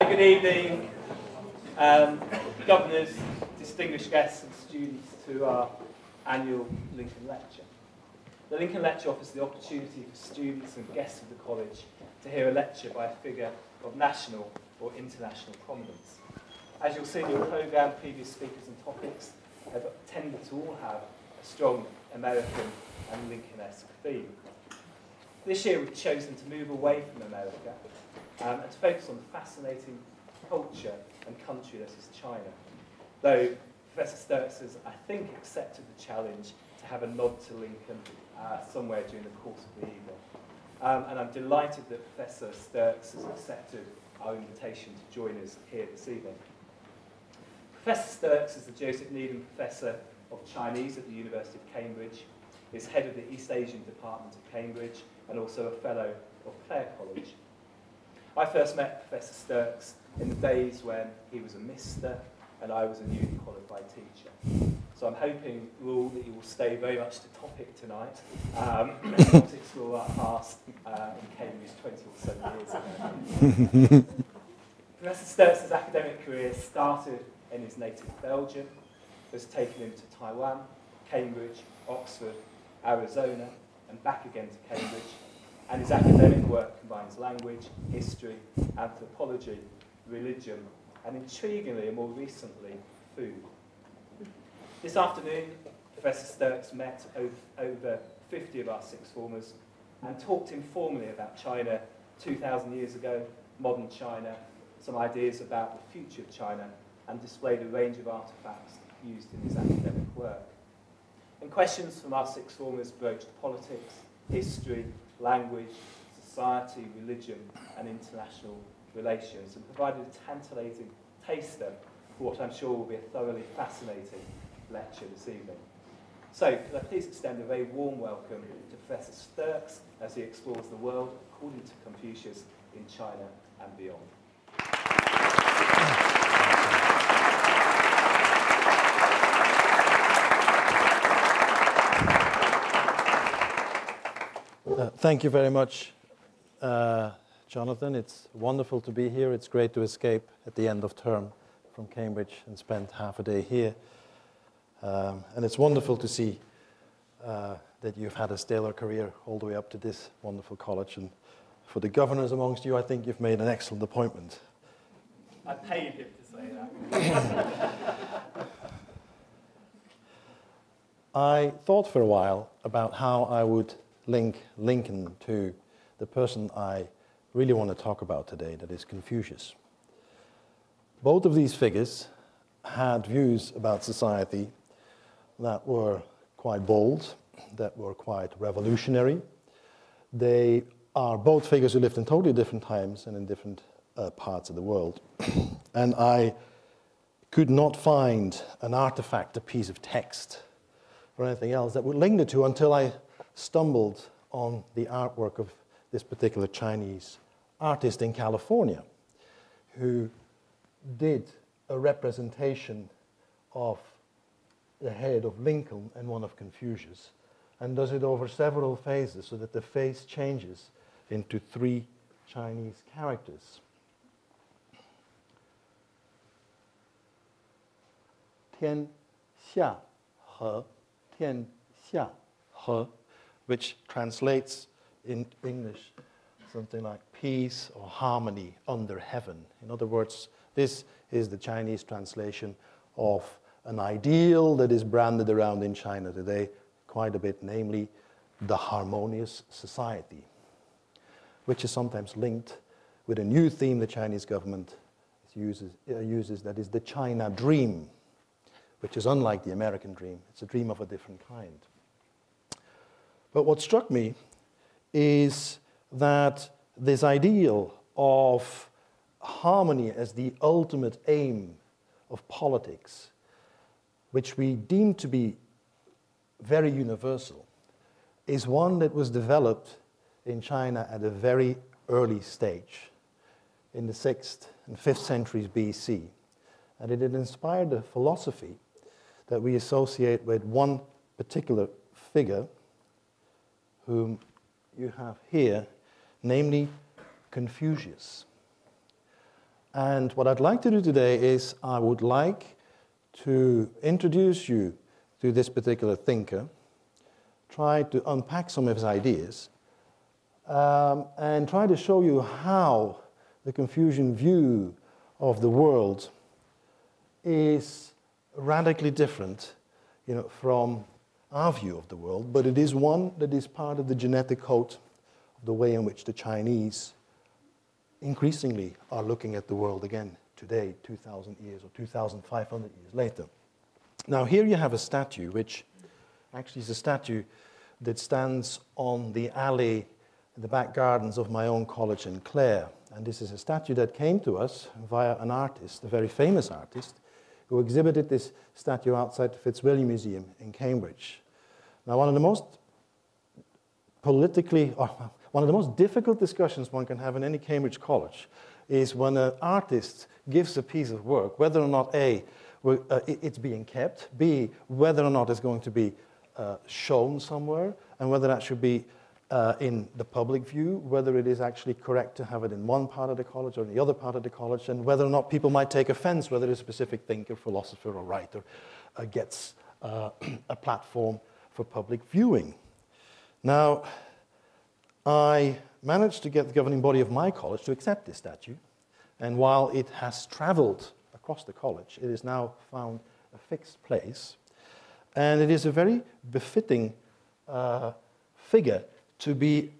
Good evening, um, governors, distinguished guests and students to our annual Lincoln Lecture. The Lincoln Lecture offers the opportunity for students and guests of the college to hear a lecture by a figure of national or international prominence. As you'll see in your programme, previous speakers and topics have tended to all have a strong American and Lincoln-esque theme. This year we've chosen to move away from America um, and to focus on the fascinating culture and country that is China. Though Professor Sterckx has, I think, accepted the challenge to have a nod to Lincoln uh, somewhere during the course of the evening. Um, and I'm delighted that Professor Sterckx has accepted our invitation to join us here this evening. Professor Sterckx is the Joseph Needham Professor of Chinese at the University of Cambridge, is head of the East Asian Department at Cambridge, and also a Fellow of Clare College. I first met Professor Sterckx in the days when he was a mister and I was a newly qualified teacher. So I'm hoping, Raoul, that you will stay very much to topic tonight. Um, politics will past uh, in Cambridge 20 or so years ago. Professor Sterckx' academic career started in his native Belgium, has taken him to Taiwan, Cambridge, Oxford, Arizona, and back again to Cambridge, and his academic work combines language, history, anthropology, religion, and intriguingly and more recently, food. This afternoon, Professor Sterckx met over 50 of our sixth formers and talked informally about China 2,000 years ago, modern China, some ideas about the future of China, and displayed a range of artifacts used in his academic work. And questions from our sixth formers broached politics, history, language, society, religion, and international relations, and provided a tantalising taster for what I'm sure will be a thoroughly fascinating lecture this evening. So, could I please extend a very warm welcome to Professor Sterckx as he explores the world according to Confucius in China and beyond. Uh, thank you very much, uh, Jonathan. It's wonderful to be here. It's great to escape at the end of term from Cambridge and spend half a day here. Um, and it's wonderful to see uh, that you've had a stellar career all the way up to this wonderful college. And for the governors amongst you, I think you've made an excellent appointment. I paid him to say that. I thought for a while about how I would link Lincoln to the person I really want to talk about today, that is Confucius. Both of these figures had views about society that were quite bold, that were quite revolutionary. They are both figures who lived in totally different times and in different uh, parts of the world. and I could not find an artifact, a piece of text, or anything else that would link the two until I stumbled on the artwork of this particular Chinese artist in California who did a representation of the head of Lincoln and one of Confucius and does it over several phases so that the face changes into three Chinese characters. Tian Xia He, Tian Xia He which translates in English something like peace or harmony under heaven. In other words, this is the Chinese translation of an ideal that is branded around in China today quite a bit, namely the harmonious society, which is sometimes linked with a new theme the Chinese government uses, uh, uses that is the China dream, which is unlike the American dream. It's a dream of a different kind. But what struck me is that this ideal of harmony as the ultimate aim of politics, which we deem to be very universal, is one that was developed in China at a very early stage, in the 6th and 5th centuries BC. And it had inspired a philosophy that we associate with one particular figure whom you have here, namely Confucius. And what I'd like to do today is I would like to introduce you to this particular thinker, try to unpack some of his ideas, um, and try to show you how the Confucian view of the world is radically different you know, from our view of the world, but it is one that is part of the genetic code of the way in which the Chinese increasingly are looking at the world again today, 2,000 years or 2,500 years later. Now, here you have a statue, which actually is a statue that stands on the alley in the back gardens of my own college in Clare. And this is a statue that came to us via an artist, a very famous artist, who exhibited this statue outside the Fitzwilliam Museum in Cambridge. Now, one of the most politically, or one of the most difficult discussions one can have in any Cambridge college is when an artist gives a piece of work, whether or not A, uh, it's being kept, B, whether or not it's going to be uh, shown somewhere, and whether that should be uh, in the public view, whether it is actually correct to have it in one part of the college or in the other part of the college, and whether or not people might take offense whether a specific thinker, philosopher, or writer uh, gets uh, a platform for public viewing. Now, I managed to get the governing body of my college to accept this statute, and while it has traveled across the college, it is now found a fixed place, and it is a very befitting uh, figure to be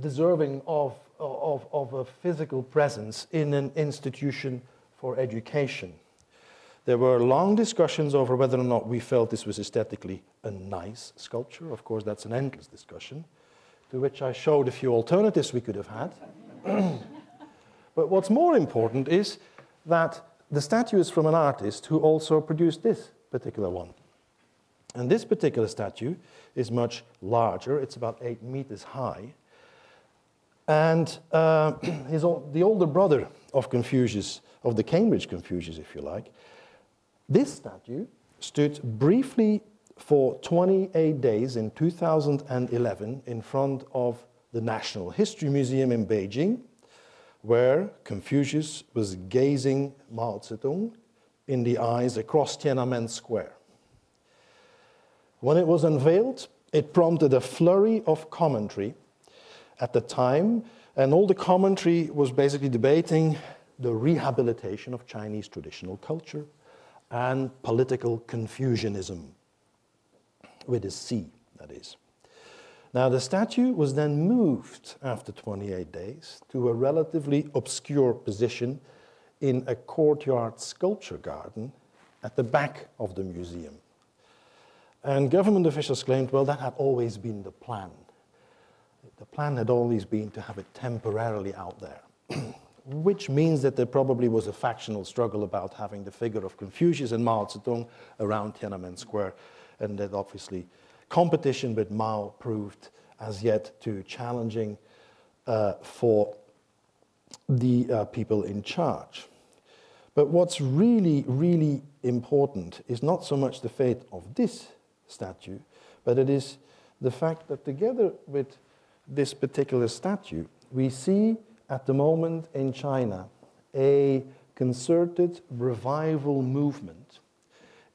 deserving of, of, of a physical presence in an institution for education. There were long discussions over whether or not we felt this was aesthetically a nice sculpture. Of course, that's an endless discussion, to which I showed a few alternatives we could have had. but what's more important is that the statue is from an artist who also produced this particular one. And this particular statue is much larger. It's about eight meters high. And uh, his, the older brother of Confucius, of the Cambridge Confucius, if you like, this statue stood briefly for 28 days in 2011 in front of the National History Museum in Beijing, where Confucius was gazing Mao Zedong in the eyes across Tiananmen Square. When it was unveiled, it prompted a flurry of commentary at the time, and all the commentary was basically debating the rehabilitation of Chinese traditional culture and political Confucianism, with a C, that is. Now, the statue was then moved after 28 days to a relatively obscure position in a courtyard sculpture garden at the back of the museum. And government officials claimed, well, that had always been the plan. The plan had always been to have it temporarily out there, which means that there probably was a factional struggle about having the figure of Confucius and Mao Zedong around Tiananmen Square, and that obviously competition with Mao proved as yet too challenging uh, for the uh, people in charge. But what's really, really important is not so much the fate of this statue, but it is the fact that together with this particular statue, we see at the moment in China a concerted revival movement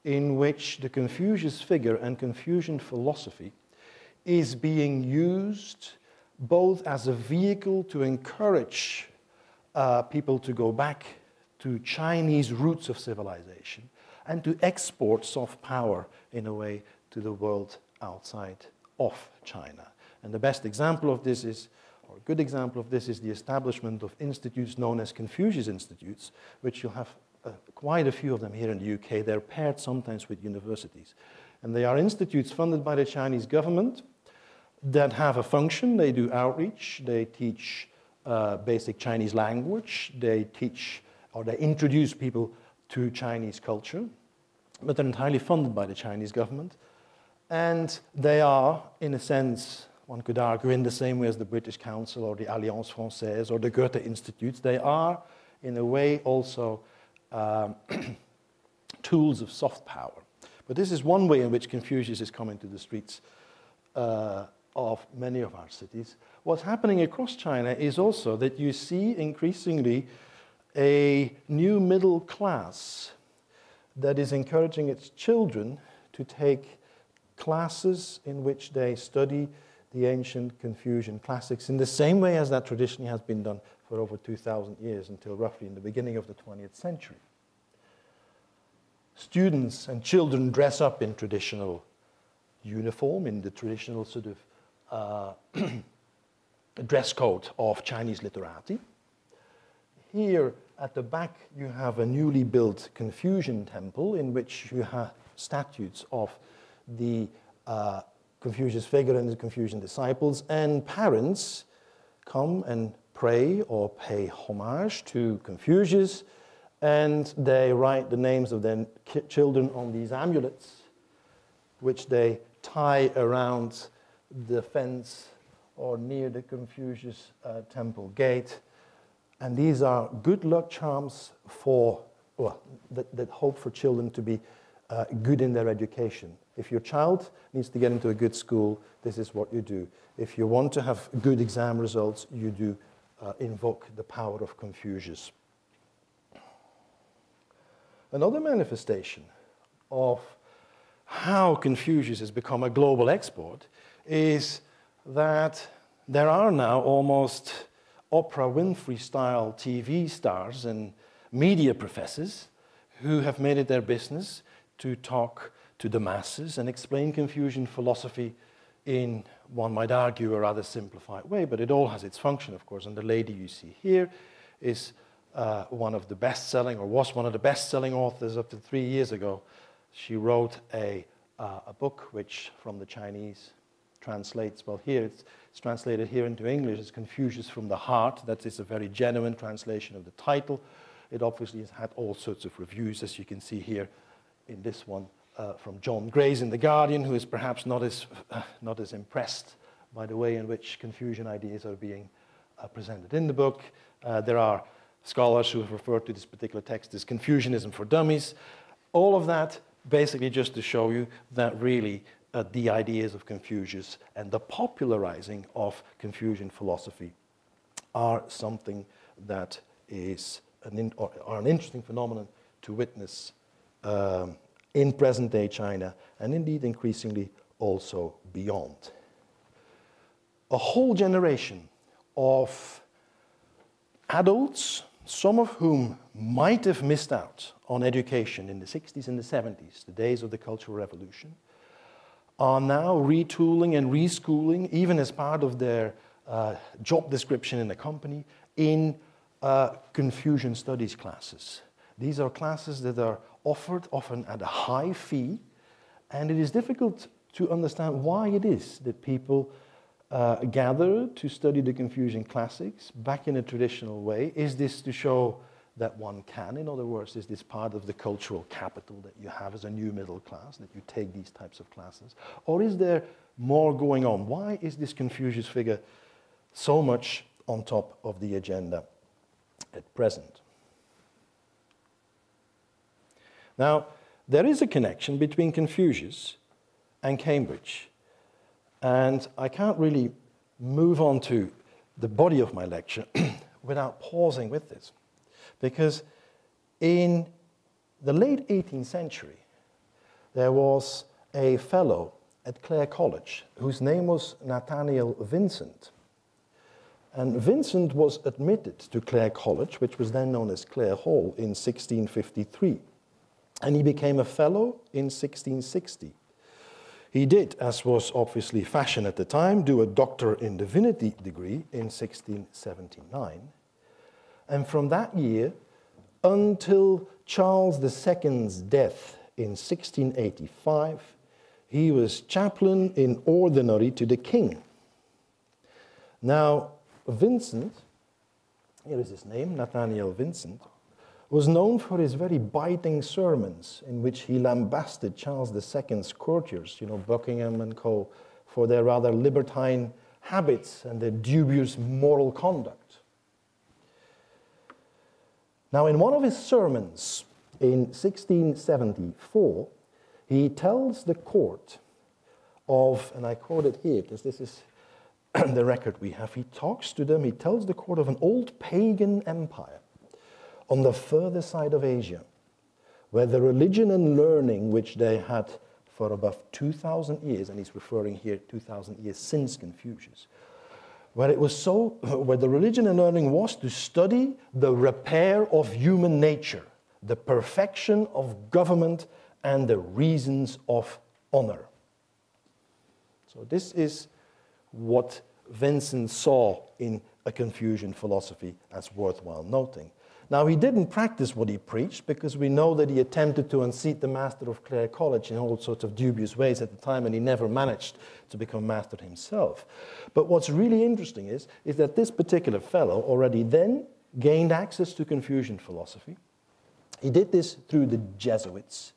in which the Confucius figure and Confucian philosophy is being used both as a vehicle to encourage uh, people to go back to Chinese roots of civilization and to export soft power in a way to the world outside of China. And the best example of this is, or a good example of this, is the establishment of institutes known as Confucius Institutes, which you'll have uh, quite a few of them here in the UK. They're paired sometimes with universities. And they are institutes funded by the Chinese government that have a function. They do outreach, they teach uh, basic Chinese language, they teach or they introduce people to Chinese culture, but they're entirely funded by the Chinese government. And they are, in a sense, one could argue, in the same way as the British Council or the Alliance Francaise or the Goethe Institutes, they are, in a way, also um, tools of soft power. But this is one way in which Confucius is coming to the streets uh, of many of our cities. What's happening across China is also that you see increasingly a new middle class that is encouraging its children to take classes in which they study the ancient Confucian classics in the same way as that traditionally has been done for over 2,000 years until roughly in the beginning of the 20th century. Students and children dress up in traditional uniform, in the traditional sort of uh, dress code of Chinese literati. Here at the back, you have a newly built Confucian temple in which you have statues of the uh, Confucius figure and the Confucian disciples, and parents come and pray or pay homage to Confucius, and they write the names of their children on these amulets, which they tie around the fence or near the Confucius uh, temple gate. And these are good luck charms for, well, that, that hope for children to be uh, good in their education. If your child needs to get into a good school, this is what you do. If you want to have good exam results, you do uh, invoke the power of Confucius. Another manifestation of how Confucius has become a global export is that there are now almost Oprah Winfrey style TV stars and media professors who have made it their business to talk to the masses and explain Confucian philosophy in, one might argue, a rather simplified way, but it all has its function, of course. And the lady you see here is uh, one of the best selling, or was one of the best selling authors up to three years ago. She wrote a, uh, a book which, from the Chinese, translates, well, here it's, it's translated here into English as Confucius from the Heart. That is a very genuine translation of the title. It obviously has had all sorts of reviews, as you can see here in this one uh, from John Grays in The Guardian, who is perhaps not as, uh, not as impressed by the way in which Confucian ideas are being uh, presented in the book. Uh, there are scholars who have referred to this particular text as Confucianism for Dummies. All of that basically just to show you that really uh, the ideas of Confucius and the popularizing of Confucian philosophy are something that is an, in, are an interesting phenomenon to witness um, in present day China and indeed increasingly also beyond. A whole generation of adults, some of whom might have missed out on education in the 60s and the 70s, the days of the Cultural Revolution, are now retooling and reschooling, even as part of their uh, job description in the company, in uh, Confucian studies classes. These are classes that are offered often at a high fee, and it is difficult to understand why it is that people uh, gather to study the Confucian classics back in a traditional way. Is this to show that one can. In other words, is this part of the cultural capital that you have as a new middle class, that you take these types of classes? Or is there more going on? Why is this Confucius figure so much on top of the agenda at present? Now, there is a connection between Confucius and Cambridge. And I can't really move on to the body of my lecture without pausing with this. Because in the late 18th century, there was a fellow at Clare College whose name was Nathaniel Vincent. And Vincent was admitted to Clare College, which was then known as Clare Hall, in 1653. And he became a fellow in 1660. He did, as was obviously fashion at the time, do a Doctor in Divinity degree in 1679. And from that year until Charles II's death in 1685, he was chaplain in ordinary to the king. Now, Vincent, here is his name, Nathaniel Vincent, was known for his very biting sermons in which he lambasted Charles II's courtiers, you know, Buckingham and co., for their rather libertine habits and their dubious moral conduct. Now, in one of his sermons in 1674, he tells the court of, and I quote it here because this is the record we have, he talks to them, he tells the court of an old pagan empire, on the further side of Asia, where the religion and learning which they had for above 2,000 years, and he's referring here 2,000 years since Confucius, where it was so, where the religion and learning was to study the repair of human nature, the perfection of government, and the reasons of honor. So, this is what Vincent saw in a Confucian philosophy as worthwhile noting. Now, he didn't practice what he preached because we know that he attempted to unseat the master of Clare College in all sorts of dubious ways at the time, and he never managed to become master himself. But what's really interesting is, is that this particular fellow already then gained access to Confucian philosophy. He did this through the Jesuits.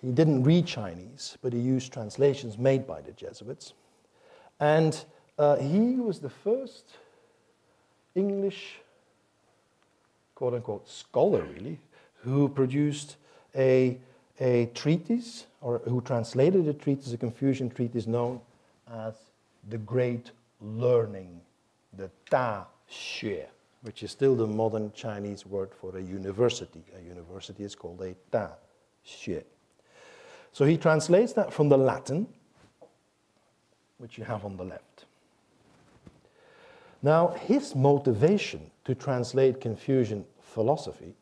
He didn't read Chinese, but he used translations made by the Jesuits. And uh, he was the first English quote unquote scholar, really, who produced a, a treatise or who translated a treatise, a Confucian treatise known as the Great Learning, the Ta Xue, which is still the modern Chinese word for a university. A university is called a Ta Xue. So he translates that from the Latin, which you have on the left. Now, his motivation to translate Confucian philosophy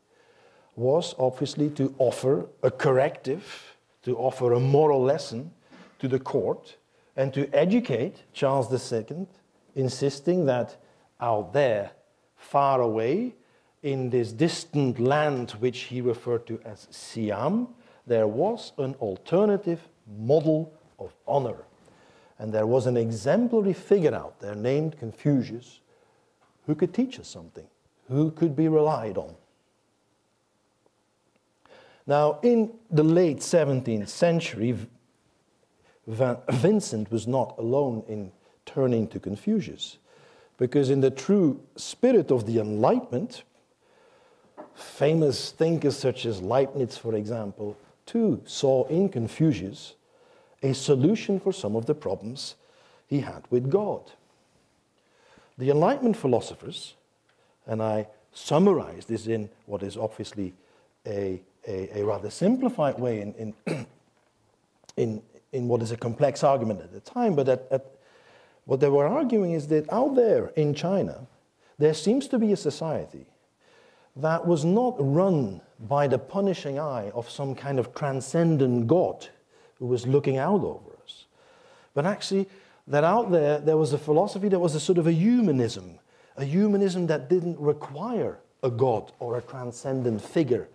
was obviously to offer a corrective, to offer a moral lesson to the court, and to educate Charles II, insisting that out there, far away, in this distant land which he referred to as Siam, there was an alternative model of honor. And there was an exemplary figure out there named Confucius who could teach us something, who could be relied on. Now, in the late 17th century, Vincent was not alone in turning to Confucius, because in the true spirit of the Enlightenment, famous thinkers such as Leibniz, for example, too saw in Confucius a solution for some of the problems he had with God. The Enlightenment philosophers, and I summarize this in what is obviously a, a, a rather simplified way in, in, in, in, what is a complex argument at the time, but at, at, what they were arguing is that out there in China, there seems to be a society that was not run by the punishing eye of some kind of transcendent God who was looking out over us, but actually that out there there was a philosophy that was a sort of a humanism, a humanism that didn't require a God or a transcendent figure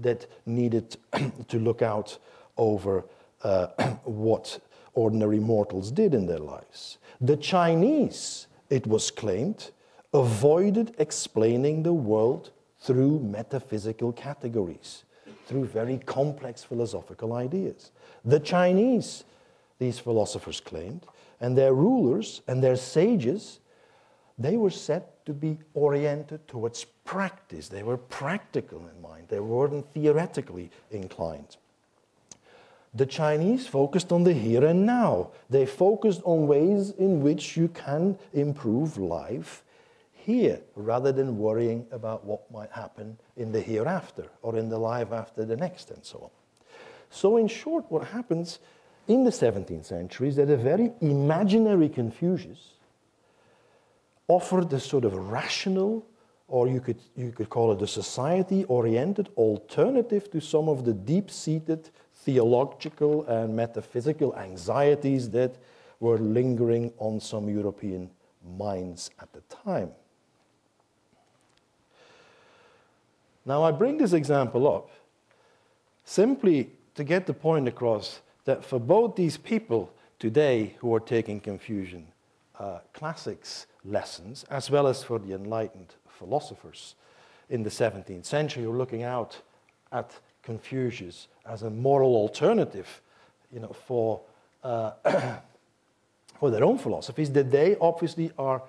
that needed to look out over uh, what ordinary mortals did in their lives. The Chinese, it was claimed, avoided explaining the world through metaphysical categories, through very complex philosophical ideas. The Chinese, these philosophers claimed, and their rulers and their sages, they were said to be oriented towards practice. They were practical in mind, they weren't theoretically inclined. The Chinese focused on the here and now. They focused on ways in which you can improve life here rather than worrying about what might happen in the hereafter or in the life after the next and so on. So, in short, what happens in the 17th century is that a very imaginary Confucius offered a sort of rational, or you could, you could call it a society oriented alternative to some of the deep seated theological and metaphysical anxieties that were lingering on some European minds at the time. Now, I bring this example up simply to get the point across that for both these people today who are taking Confucian uh, classics lessons, as well as for the enlightened philosophers in the 17th century who are looking out at Confucius as a moral alternative you know, for, uh, for their own philosophies, that they obviously are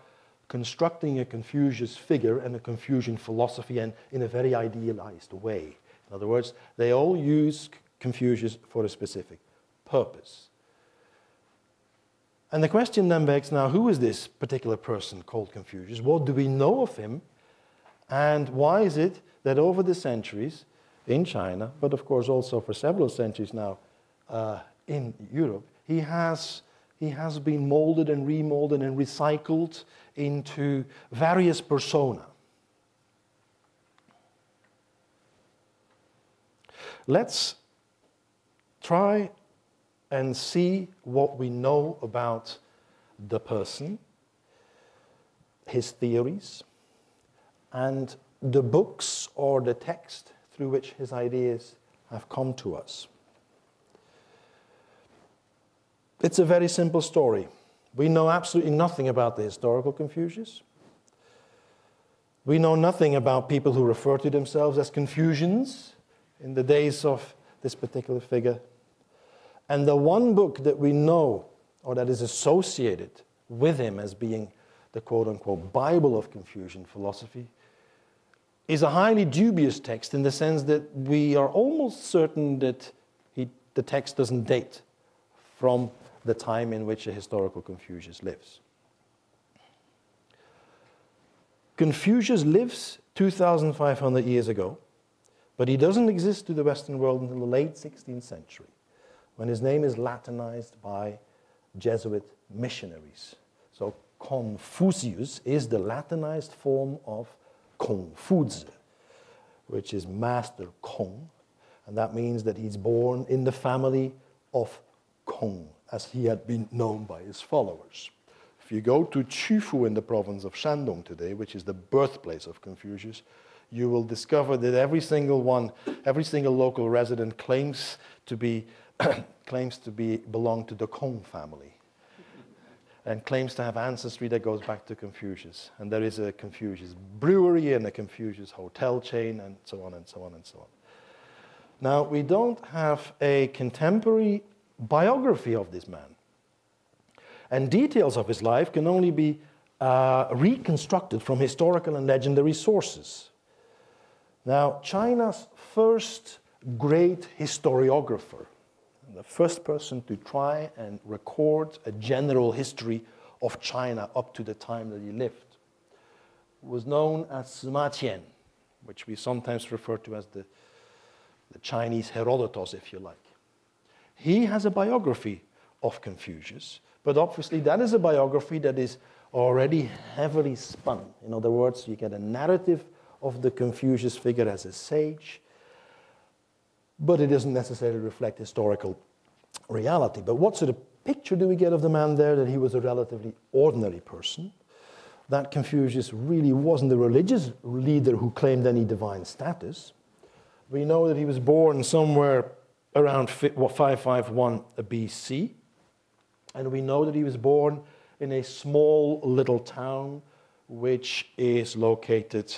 constructing a Confucius figure and a Confucian philosophy and in a very idealized way. In other words, they all use Confucius for a specific purpose. And the question then begs now who is this particular person called Confucius? What do we know of him? And why is it that over the centuries in China, but of course also for several centuries now uh, in Europe, he has, he has been molded and remolded and recycled into various persona. Let's try and see what we know about the person, his theories, and the books or the text through which his ideas have come to us. It's a very simple story. We know absolutely nothing about the historical Confucius. We know nothing about people who refer to themselves as Confucians in the days of this particular figure. And the one book that we know, or that is associated with him as being the quote unquote Bible of Confucian philosophy, is a highly dubious text in the sense that we are almost certain that he, the text doesn't date from the time in which a historical Confucius lives. Confucius lives 2,500 years ago, but he doesn't exist to the Western world until the late 16th century, when his name is Latinized by Jesuit missionaries. So Confucius is the Latinized form of Kongfuzi, which is Master Kong, and that means that he's born in the family of Kong, as he had been known by his followers. If you go to Qufu in the province of Shandong today, which is the birthplace of Confucius, you will discover that every single one, every single local resident claims to be, claims to be belong to the Kong family and claims to have ancestry that goes back to Confucius. And there is a Confucius brewery and a Confucius hotel chain, and so on and so on and so on. Now, we don't have a contemporary biography of this man. And details of his life can only be uh, reconstructed from historical and legendary sources. Now, China's first great historiographer the first person to try and record a general history of China up to the time that he lived, was known as Sima Qian, which we sometimes refer to as the, the Chinese Herodotus, if you like. He has a biography of Confucius, but obviously that is a biography that is already heavily spun. In other words, you get a narrative of the Confucius figure as a sage, but it doesn't necessarily reflect historical reality. But what sort of picture do we get of the man there? That he was a relatively ordinary person, that Confucius really wasn't a religious leader who claimed any divine status. We know that he was born somewhere around 551 BC, and we know that he was born in a small little town which is located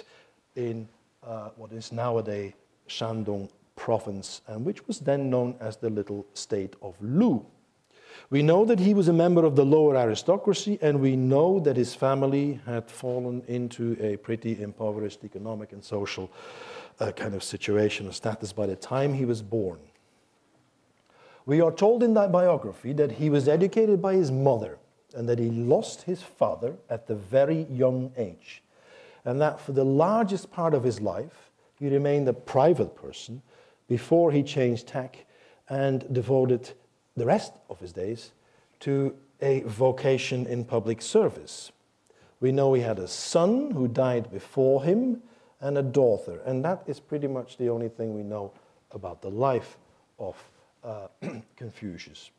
in uh, what is nowadays Shandong province, and which was then known as the little state of Lu. We know that he was a member of the lower aristocracy, and we know that his family had fallen into a pretty impoverished economic and social uh, kind of situation or status by the time he was born. We are told in that biography that he was educated by his mother and that he lost his father at the very young age, and that for the largest part of his life, he remained a private person before he changed tack and devoted the rest of his days to a vocation in public service. We know he had a son who died before him and a daughter, and that is pretty much the only thing we know about the life of uh, Confucius.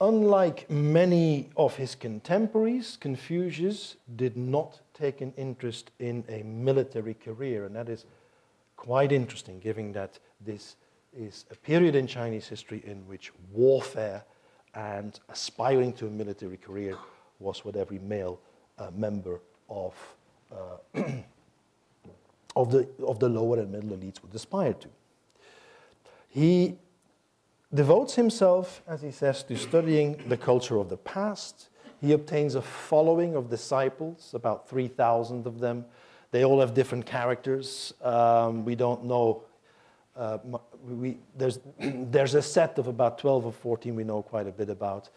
Unlike many of his contemporaries, Confucius did not take an interest in a military career, and that is quite interesting, given that this is a period in Chinese history in which warfare and aspiring to a military career was what every male uh, member of, uh, of, the, of the lower and middle elites would aspire to. He devotes himself, as he says, to studying the culture of the past. He obtains a following of disciples, about 3,000 of them, they all have different characters. Um, we don't know. Uh, we, there's, there's a set of about 12 or 14 we know quite a bit about.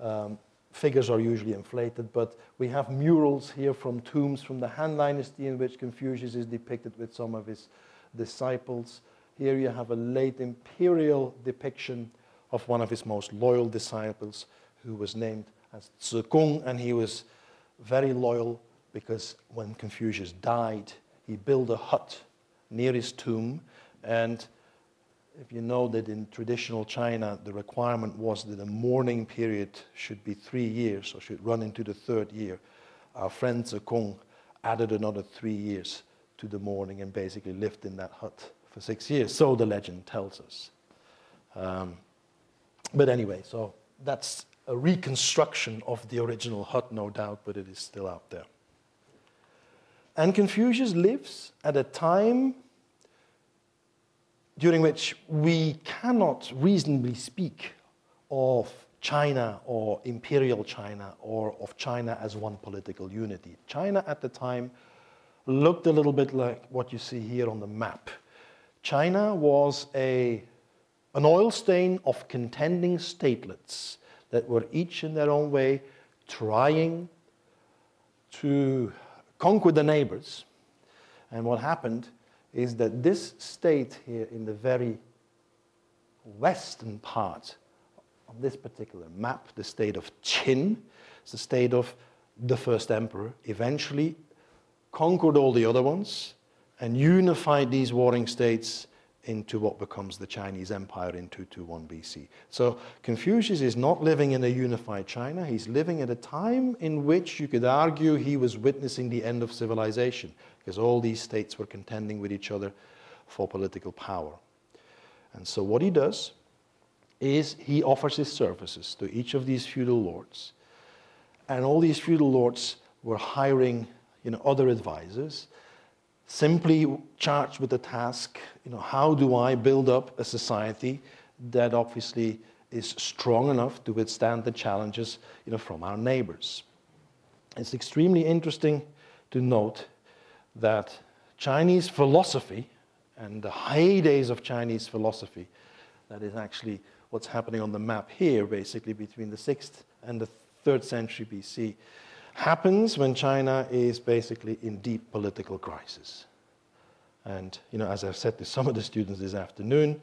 Um, figures are usually inflated, but we have murals here from tombs from the Han Dynasty in which Confucius is depicted with some of his disciples. Here you have a late imperial depiction of one of his most loyal disciples who was named as Zigong, and he was very loyal because when Confucius died, he built a hut near his tomb. And if you know that in traditional China, the requirement was that the mourning period should be three years or should run into the third year, our friend Zigong added another three years to the mourning and basically lived in that hut for six years. So the legend tells us. Um, but anyway, so that's a reconstruction of the original hut, no doubt, but it is still out there. And Confucius lives at a time during which we cannot reasonably speak of China or imperial China or of China as one political unity. China at the time looked a little bit like what you see here on the map. China was a, an oil stain of contending statelets that were each in their own way trying to conquer the neighbors. And what happened is that this state here in the very western part of this particular map, the state of Qin, the state of the first emperor, eventually conquered all the other ones and unified these warring states into what becomes the Chinese Empire in 221 BC. So Confucius is not living in a unified China. He's living at a time in which you could argue he was witnessing the end of civilization because all these states were contending with each other for political power. And so what he does is he offers his services to each of these feudal lords. And all these feudal lords were hiring you know, other advisors simply charged with the task, you know, how do I build up a society that obviously is strong enough to withstand the challenges you know, from our neighbors. It's extremely interesting to note that Chinese philosophy and the heydays of Chinese philosophy, that is actually what's happening on the map here, basically between the 6th and the 3rd century BC, happens when China is basically in deep political crisis. And, you know, as I've said to some of the students this afternoon,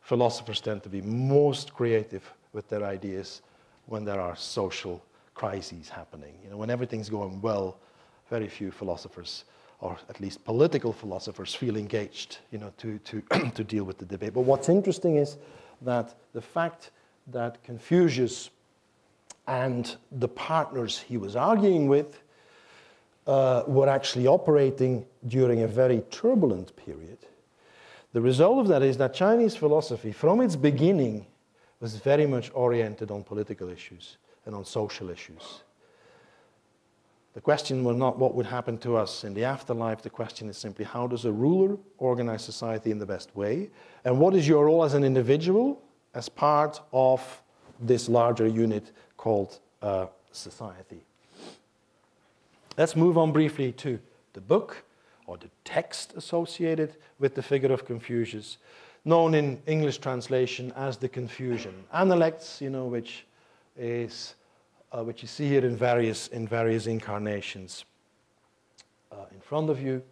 philosophers tend to be most creative with their ideas when there are social crises happening. You know, when everything's going well, very few philosophers, or at least political philosophers, feel engaged, you know, to, to, to deal with the debate. But what's interesting is that the fact that Confucius and the partners he was arguing with uh, were actually operating during a very turbulent period. The result of that is that Chinese philosophy, from its beginning, was very much oriented on political issues and on social issues. The question was not what would happen to us in the afterlife. The question is simply how does a ruler organize society in the best way? And what is your role as an individual as part of this larger unit called uh, society. Let's move on briefly to the book or the text associated with the figure of Confucius, known in English translation as the Confucian Analects, you know, which is uh, which you see here in various in various incarnations uh, in front of you.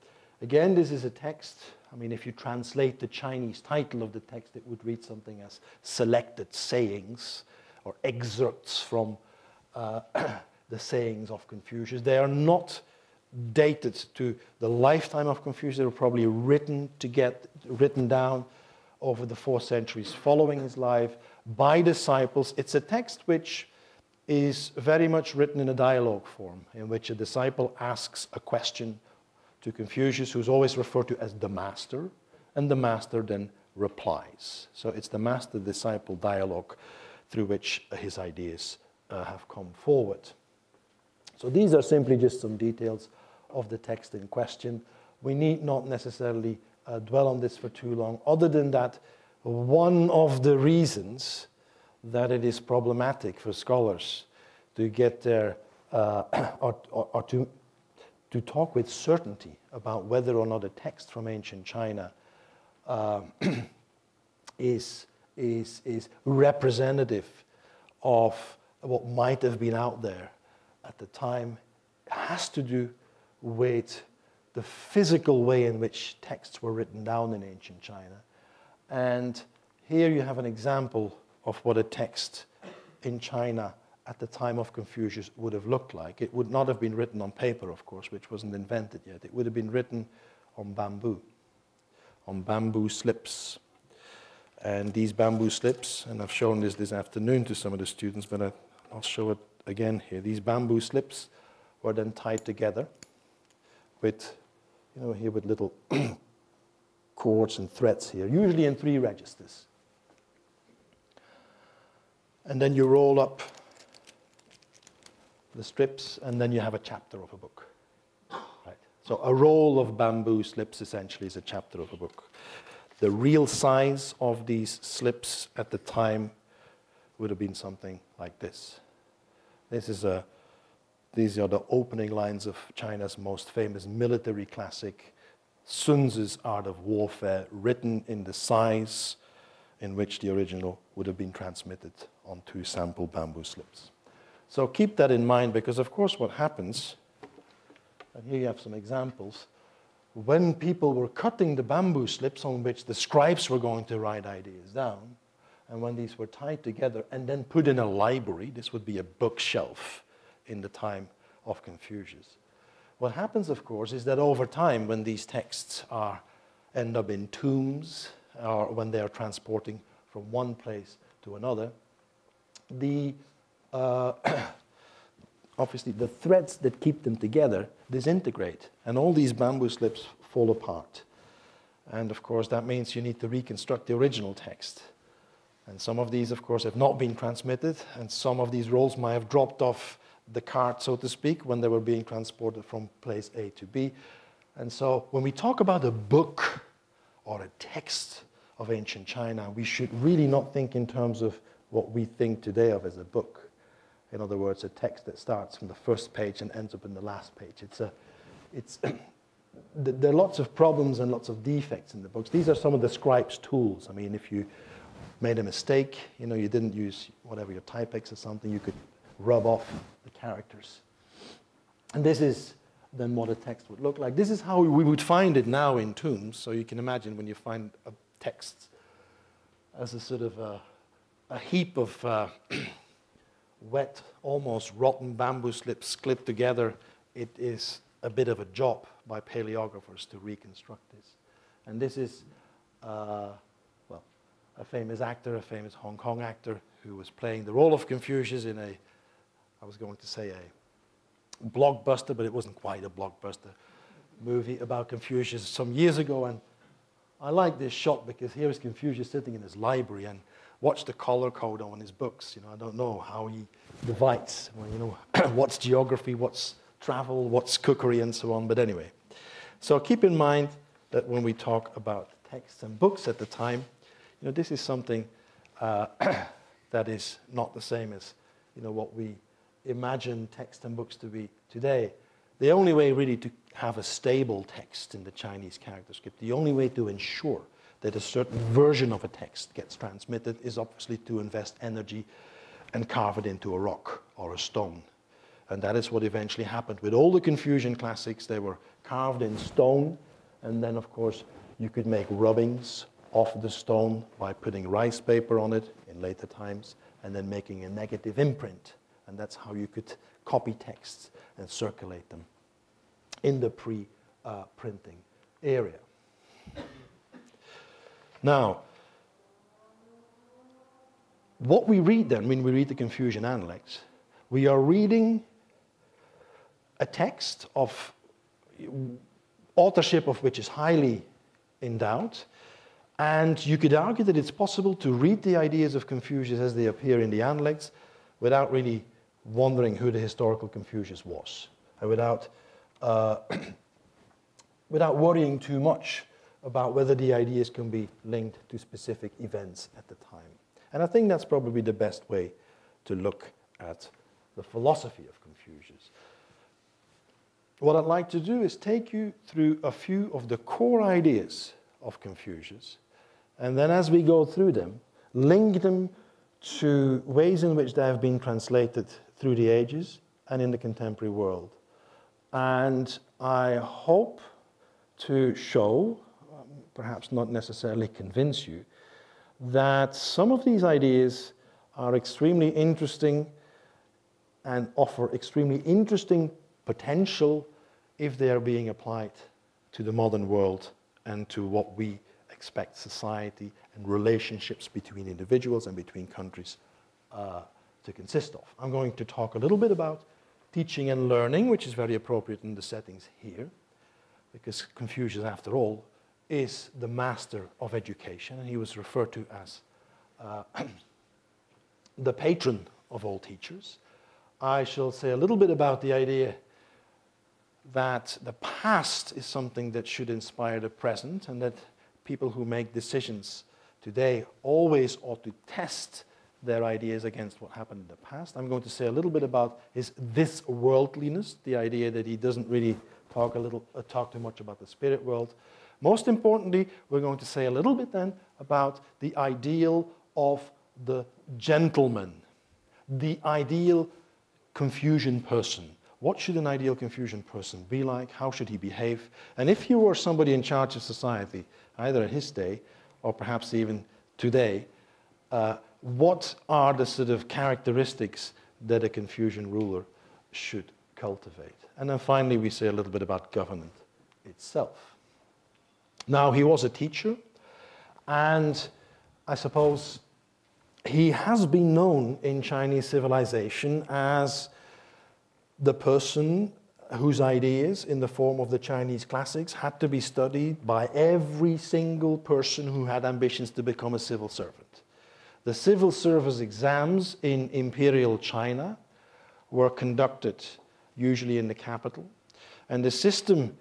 Again, this is a text. I mean, if you translate the Chinese title of the text, it would read something as "Selected Sayings." Or excerpts from uh, the sayings of Confucius. They are not dated to the lifetime of Confucius. They were probably written to get written down over the four centuries following his life by disciples. It's a text which is very much written in a dialogue form, in which a disciple asks a question to Confucius, who's always referred to as the master, and the master then replies. So it's the master disciple dialogue through which his ideas uh, have come forward. So these are simply just some details of the text in question. We need not necessarily uh, dwell on this for too long, other than that, one of the reasons that it is problematic for scholars to get there uh, or, or, or, to, to talk with certainty about whether or not a text from ancient China uh, is is, is representative of what might have been out there at the time has to do with the physical way in which texts were written down in ancient China. And here you have an example of what a text in China at the time of Confucius would have looked like. It would not have been written on paper, of course, which wasn't invented yet. It would have been written on bamboo, on bamboo slips. And these bamboo slips, and I've shown this this afternoon to some of the students, but I'll show it again here. These bamboo slips were then tied together with, you know, here with little cords and threads here, usually in three registers. And then you roll up the strips, and then you have a chapter of a book. Right? So a roll of bamboo slips essentially is a chapter of a book. The real size of these slips at the time would have been something like this. This is a, these are the opening lines of China's most famous military classic, Sun Tzu's Art of Warfare, written in the size in which the original would have been transmitted on two sample bamboo slips. So keep that in mind because, of course, what happens, and here you have some examples, when people were cutting the bamboo slips on which the scribes were going to write ideas down, and when these were tied together and then put in a library, this would be a bookshelf in the time of Confucius. What happens, of course, is that over time, when these texts are, end up in tombs or when they are transporting from one place to another, the uh, obviously the threads that keep them together disintegrate, and all these bamboo slips fall apart. And of course, that means you need to reconstruct the original text. And some of these, of course, have not been transmitted, and some of these rolls might have dropped off the cart, so to speak, when they were being transported from place A to B. And so, when we talk about a book or a text of ancient China, we should really not think in terms of what we think today of as a book. In other words, a text that starts from the first page and ends up in the last page. It's a, it's, there are lots of problems and lots of defects in the books. These are some of the scribe's tools. I mean, if you made a mistake, you know, you didn't use whatever your typex or something, you could rub off the characters. And this is then what a text would look like. This is how we would find it now in tombs. So you can imagine when you find a text as a sort of a, a heap of uh, wet, almost rotten bamboo slips clipped together, it is a bit of a job by paleographers to reconstruct this. And this is, uh, well, a famous actor, a famous Hong Kong actor who was playing the role of Confucius in a, I was going to say a blockbuster, but it wasn't quite a blockbuster movie about Confucius some years ago. And I like this shot because here is Confucius sitting in his library and watch the color code on his books. You know, I don't know how he divides. Well, you know, what's geography, what's travel, what's cookery, and so on. But anyway, so keep in mind that when we talk about texts and books at the time, you know, this is something uh, that is not the same as you know what we imagine texts and books to be today. The only way really to have a stable text in the Chinese character script, the only way to ensure that a certain version of a text gets transmitted is obviously to invest energy and carve it into a rock or a stone. And that is what eventually happened. With all the Confucian classics, they were carved in stone, and then, of course, you could make rubbings off the stone by putting rice paper on it in later times, and then making a negative imprint. And that's how you could copy texts and circulate them in the pre uh, area. Now, what we read then when we read the Confucian Analects, we are reading a text of authorship of which is highly in doubt. And you could argue that it's possible to read the ideas of Confucius as they appear in the Analects without really wondering who the historical Confucius was, and without, uh, without worrying too much about whether the ideas can be linked to specific events at the time. And I think that's probably the best way to look at the philosophy of Confucius. What I'd like to do is take you through a few of the core ideas of Confucius, and then as we go through them, link them to ways in which they have been translated through the ages and in the contemporary world. And I hope to show, perhaps not necessarily convince you, that some of these ideas are extremely interesting and offer extremely interesting potential if they are being applied to the modern world and to what we expect society and relationships between individuals and between countries uh, to consist of. I'm going to talk a little bit about teaching and learning, which is very appropriate in the settings here, because Confucius, after all, is the master of education, and he was referred to as uh, the patron of all teachers. I shall say a little bit about the idea that the past is something that should inspire the present, and that people who make decisions today always ought to test their ideas against what happened in the past. I'm going to say a little bit about his this worldliness, the idea that he doesn't really talk a little uh, talk too much about the spirit world. Most importantly, we're going to say a little bit then about the ideal of the gentleman, the ideal Confucian person. What should an ideal Confucian person be like? How should he behave? And if you were somebody in charge of society, either in his day or perhaps even today, uh, what are the sort of characteristics that a Confucian ruler should cultivate? And then finally, we say a little bit about government itself. Now, he was a teacher, and I suppose he has been known in Chinese civilization as the person whose ideas, in the form of the Chinese classics, had to be studied by every single person who had ambitions to become a civil servant. The civil service exams in imperial China were conducted usually in the capital, and the system,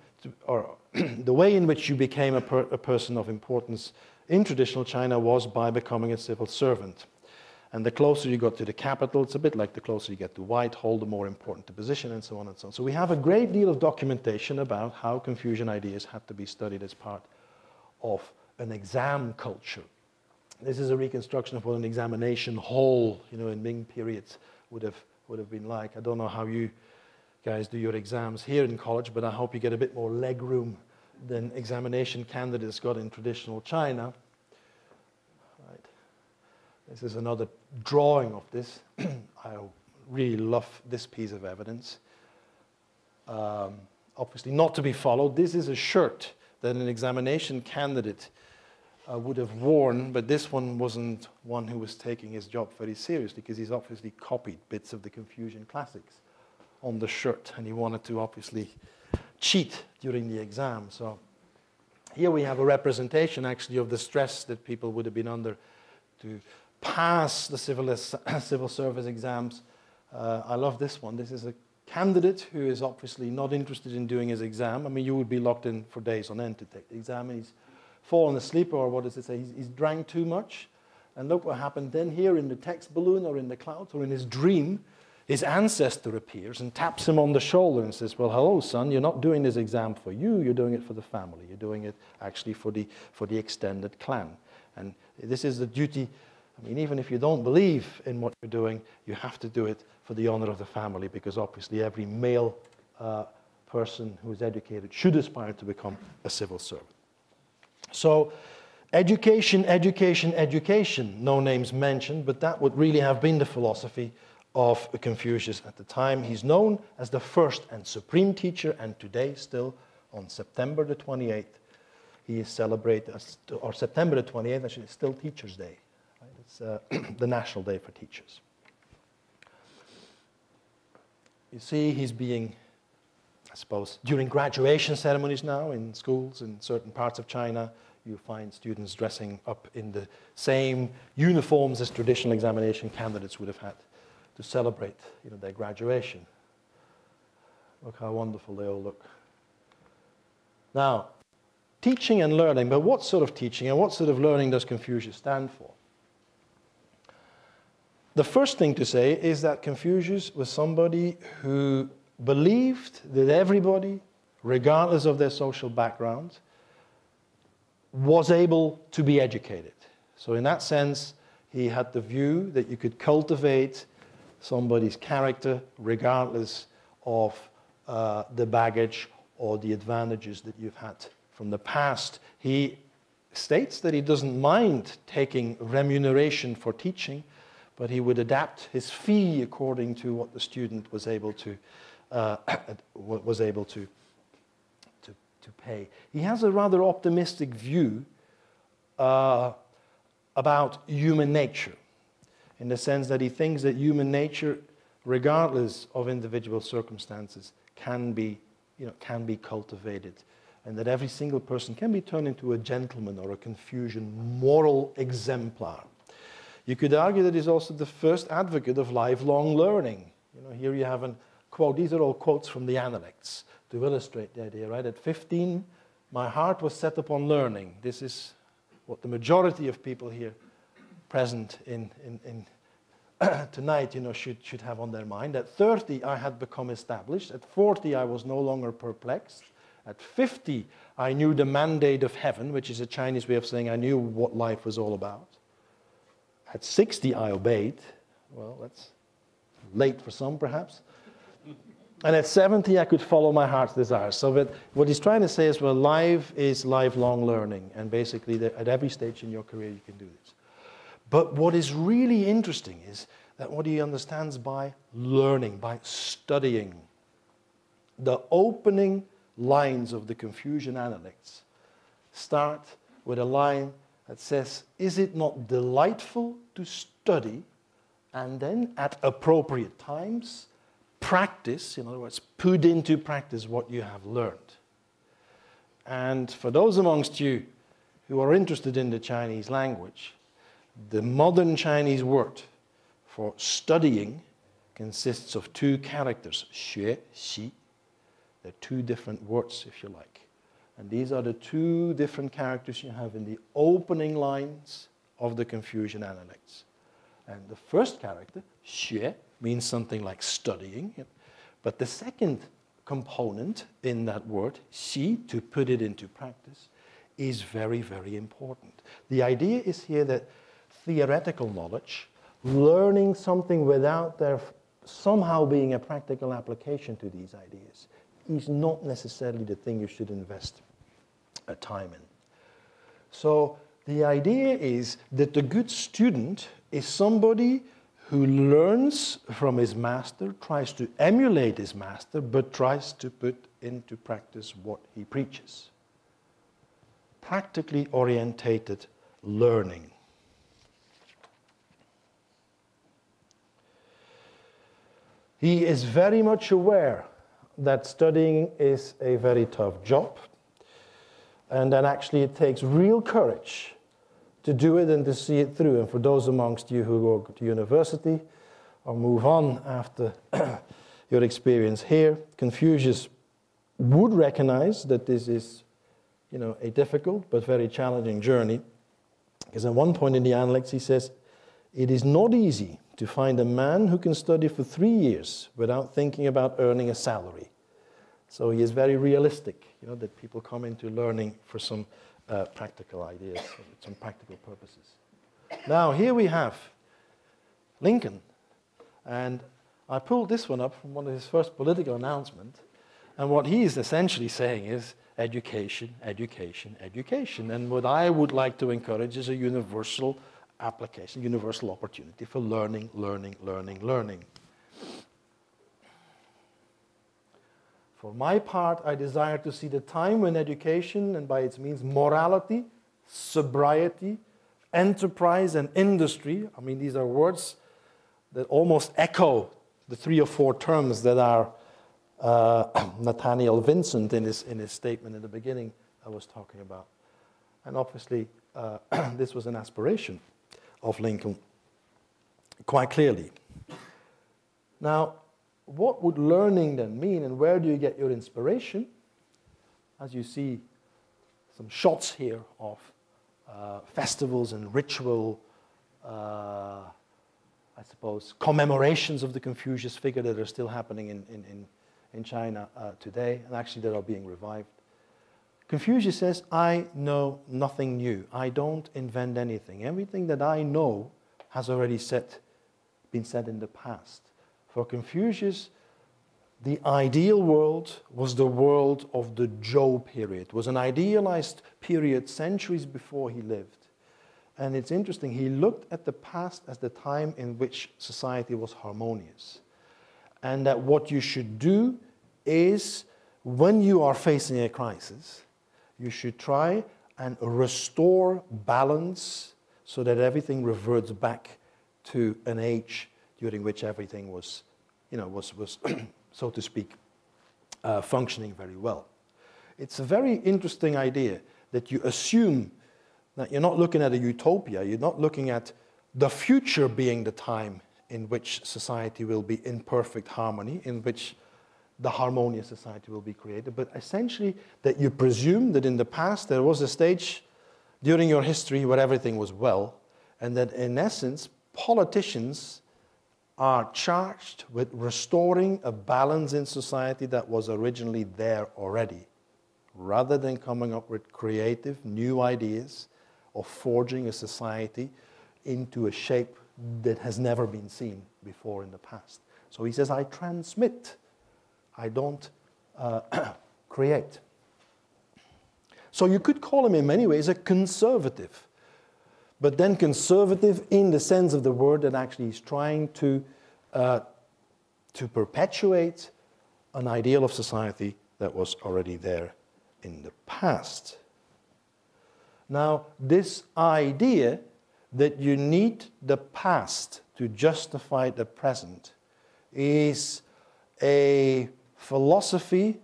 or the way in which you became a, per, a person of importance in traditional China was by becoming a civil servant. And the closer you got to the capital, it's a bit like the closer you get to Whitehall, the more important the position, and so on and so on. So we have a great deal of documentation about how Confucian ideas had to be studied as part of an exam culture. This is a reconstruction of what an examination hall, you know, in Ming periods would have, would have been like. I don't know how you guys do your exams here in college, but I hope you get a bit more leg room than examination candidates got in traditional China. Right. This is another drawing of this. I really love this piece of evidence. Um, obviously, not to be followed. This is a shirt that an examination candidate uh, would have worn, but this one wasn't one who was taking his job very seriously because he's obviously copied bits of the Confucian classics on the shirt and he wanted to obviously cheat during the exam. So here we have a representation actually of the stress that people would have been under to pass the civil, civil service exams. Uh, I love this one. This is a candidate who is obviously not interested in doing his exam. I mean, you would be locked in for days on end to take the exam. He's fallen asleep, or what does it say? He's, he's drank too much. And look what happened then here in the text balloon, or in the clouds, or in his dream. His ancestor appears and taps him on the shoulder and says, Well, hello, son, you're not doing this exam for you, you're doing it for the family. You're doing it actually for the, for the extended clan. And this is the duty I mean, even if you don't believe in what you're doing, you have to do it for the honor of the family because obviously every male uh, person who is educated should aspire to become a civil servant. So, education, education, education, no names mentioned, but that would really have been the philosophy of Confucius at the time. He's known as the first and supreme teacher, and today, still on September the 28th, he is celebrated, or September the 28th, actually, still Teachers' Day. It's uh, the National Day for Teachers. You see, he's being, I suppose, during graduation ceremonies now in schools in certain parts of China, you find students dressing up in the same uniforms as traditional examination candidates would have had to celebrate you know, their graduation. Look how wonderful they all look. Now, teaching and learning, but what sort of teaching and what sort of learning does Confucius stand for? The first thing to say is that Confucius was somebody who believed that everybody, regardless of their social background, was able to be educated. So, in that sense, He had the view that you could cultivate somebody's character regardless of uh, the baggage or the advantages that you've had from the past. He states that he doesn't mind taking remuneration for teaching, but he would adapt his fee according to what the student was able to, uh, was able to, to, to, pay. He has a rather optimistic view uh, about human nature, in the sense that he thinks that human nature, regardless of individual circumstances, can be, you know, can be cultivated and that every single person can be turned into a gentleman or a Confucian moral exemplar. You could argue that he's also the first advocate of lifelong learning. You know, here you have a quote, these are all quotes from the Analects to illustrate the idea, right? At 15, my heart was set upon learning. This is what the majority of people here present in, in, in tonight you know, should, should have on their mind. At 30, I had become established. At 40, I was no longer perplexed. At 50, I knew the mandate of heaven, which is a Chinese way of saying I knew what life was all about. At 60, I obeyed. Well, that's late for some, perhaps. And at 70, I could follow my heart's desires. So that what he's trying to say is, well, life is lifelong learning. And basically, at every stage in your career, you can do this. But what is really interesting is that what he understands by learning, by studying, the opening lines of the Confucian Analects start with a line that says, Is it not delightful to study and then at appropriate times practice, in other words, put into practice what you have learned? And for those amongst you who are interested in the Chinese language, the modern Chinese word for studying consists of two characters, xue, xi, they're two different words, if you like. And these are the two different characters you have in the opening lines of the Confucian Analects. And the first character, xue, means something like studying. But the second component in that word, xi, to put it into practice, is very, very important. The idea is here that theoretical knowledge, learning something without there somehow being a practical application to these ideas, is not necessarily the thing you should invest a time in. So the idea is that the good student is somebody who learns from his master, tries to emulate his master, but tries to put into practice what he preaches. Practically orientated learning. He is very much aware that studying is a very tough job. And that actually it takes real courage to do it and to see it through. And for those amongst you who go to university or move on after your experience here, Confucius would recognize that this is you know, a difficult but very challenging journey. Because at one point in the Analects he says, it is not easy to find a man who can study for three years without thinking about earning a salary. So he is very realistic, you know, that people come into learning for some uh, practical ideas, some practical purposes. Now, here we have Lincoln, and I pulled this one up from one of his first political announcements, and what he is essentially saying is education, education, education. And what I would like to encourage is a universal application, universal opportunity for learning, learning, learning, learning. For my part, I desire to see the time when education, and by its means morality, sobriety, enterprise, and industry, I mean, these are words that almost echo the three or four terms that are uh, Nathaniel Vincent in his, in his statement in the beginning I was talking about. And obviously, uh, this was an aspiration of Lincoln quite clearly. Now, what would learning then mean, and where do you get your inspiration? As you see some shots here of uh, festivals and ritual, uh, I suppose, commemorations of the Confucius figure that are still happening in, in, in China uh, today, and actually that are being revived. Confucius says, I know nothing new. I don't invent anything. Everything that I know has already been said in the past. For Confucius, the ideal world was the world of the Zhou period. It was an idealized period centuries before he lived. And it's interesting, he looked at the past as the time in which society was harmonious. And that what you should do is, when you are facing a crisis, you should try and restore balance so that everything reverts back to an age during which everything was, you know, was, was so to speak, uh, functioning very well. It's a very interesting idea that you assume that you're not looking at a utopia, you're not looking at the future being the time in which society will be in perfect harmony, in which the harmonious society will be created, but essentially that you presume that in the past there was a stage during your history where everything was well, and that in essence, politicians are charged with restoring a balance in society that was originally there already, rather than coming up with creative new ideas or forging a society into a shape that has never been seen before in the past. So he says, I transmit, I don't uh, create. So you could call him in many ways a conservative but then conservative in the sense of the word that actually is trying to, uh, to perpetuate an ideal of society that was already there in the past. Now, this idea that you need the past to justify the present is a philosophy,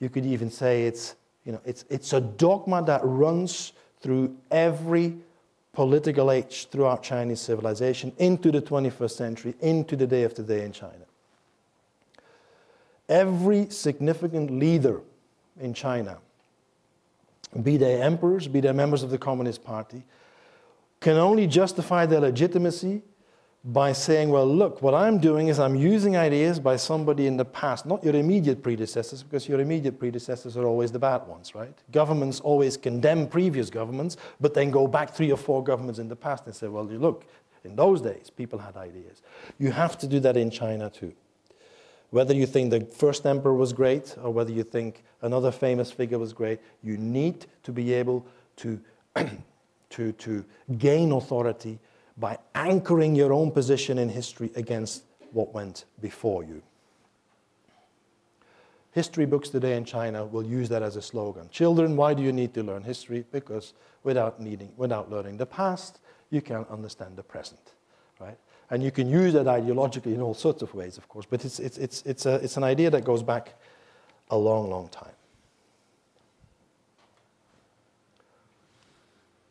you could even say it's, you know, it's, it's a dogma that runs through every political age throughout Chinese civilization into the 21st century, into the day of today in China. Every significant leader in China, be they emperors, be they members of the Communist Party, can only justify their legitimacy by saying, well, look, what I'm doing is I'm using ideas by somebody in the past, not your immediate predecessors, because your immediate predecessors are always the bad ones, right? Governments always condemn previous governments, but then go back three or four governments in the past and say, well, look, in those days, people had ideas. You have to do that in China too. Whether you think the first emperor was great or whether you think another famous figure was great, you need to be able to, to, to gain authority by anchoring your own position in history against what went before you. History books today in China will use that as a slogan. Children, why do you need to learn history? Because without, needing, without learning the past, you can't understand the present, right? And you can use that ideologically in all sorts of ways, of course, but it's, it's, it's, it's, a, it's an idea that goes back a long, long time.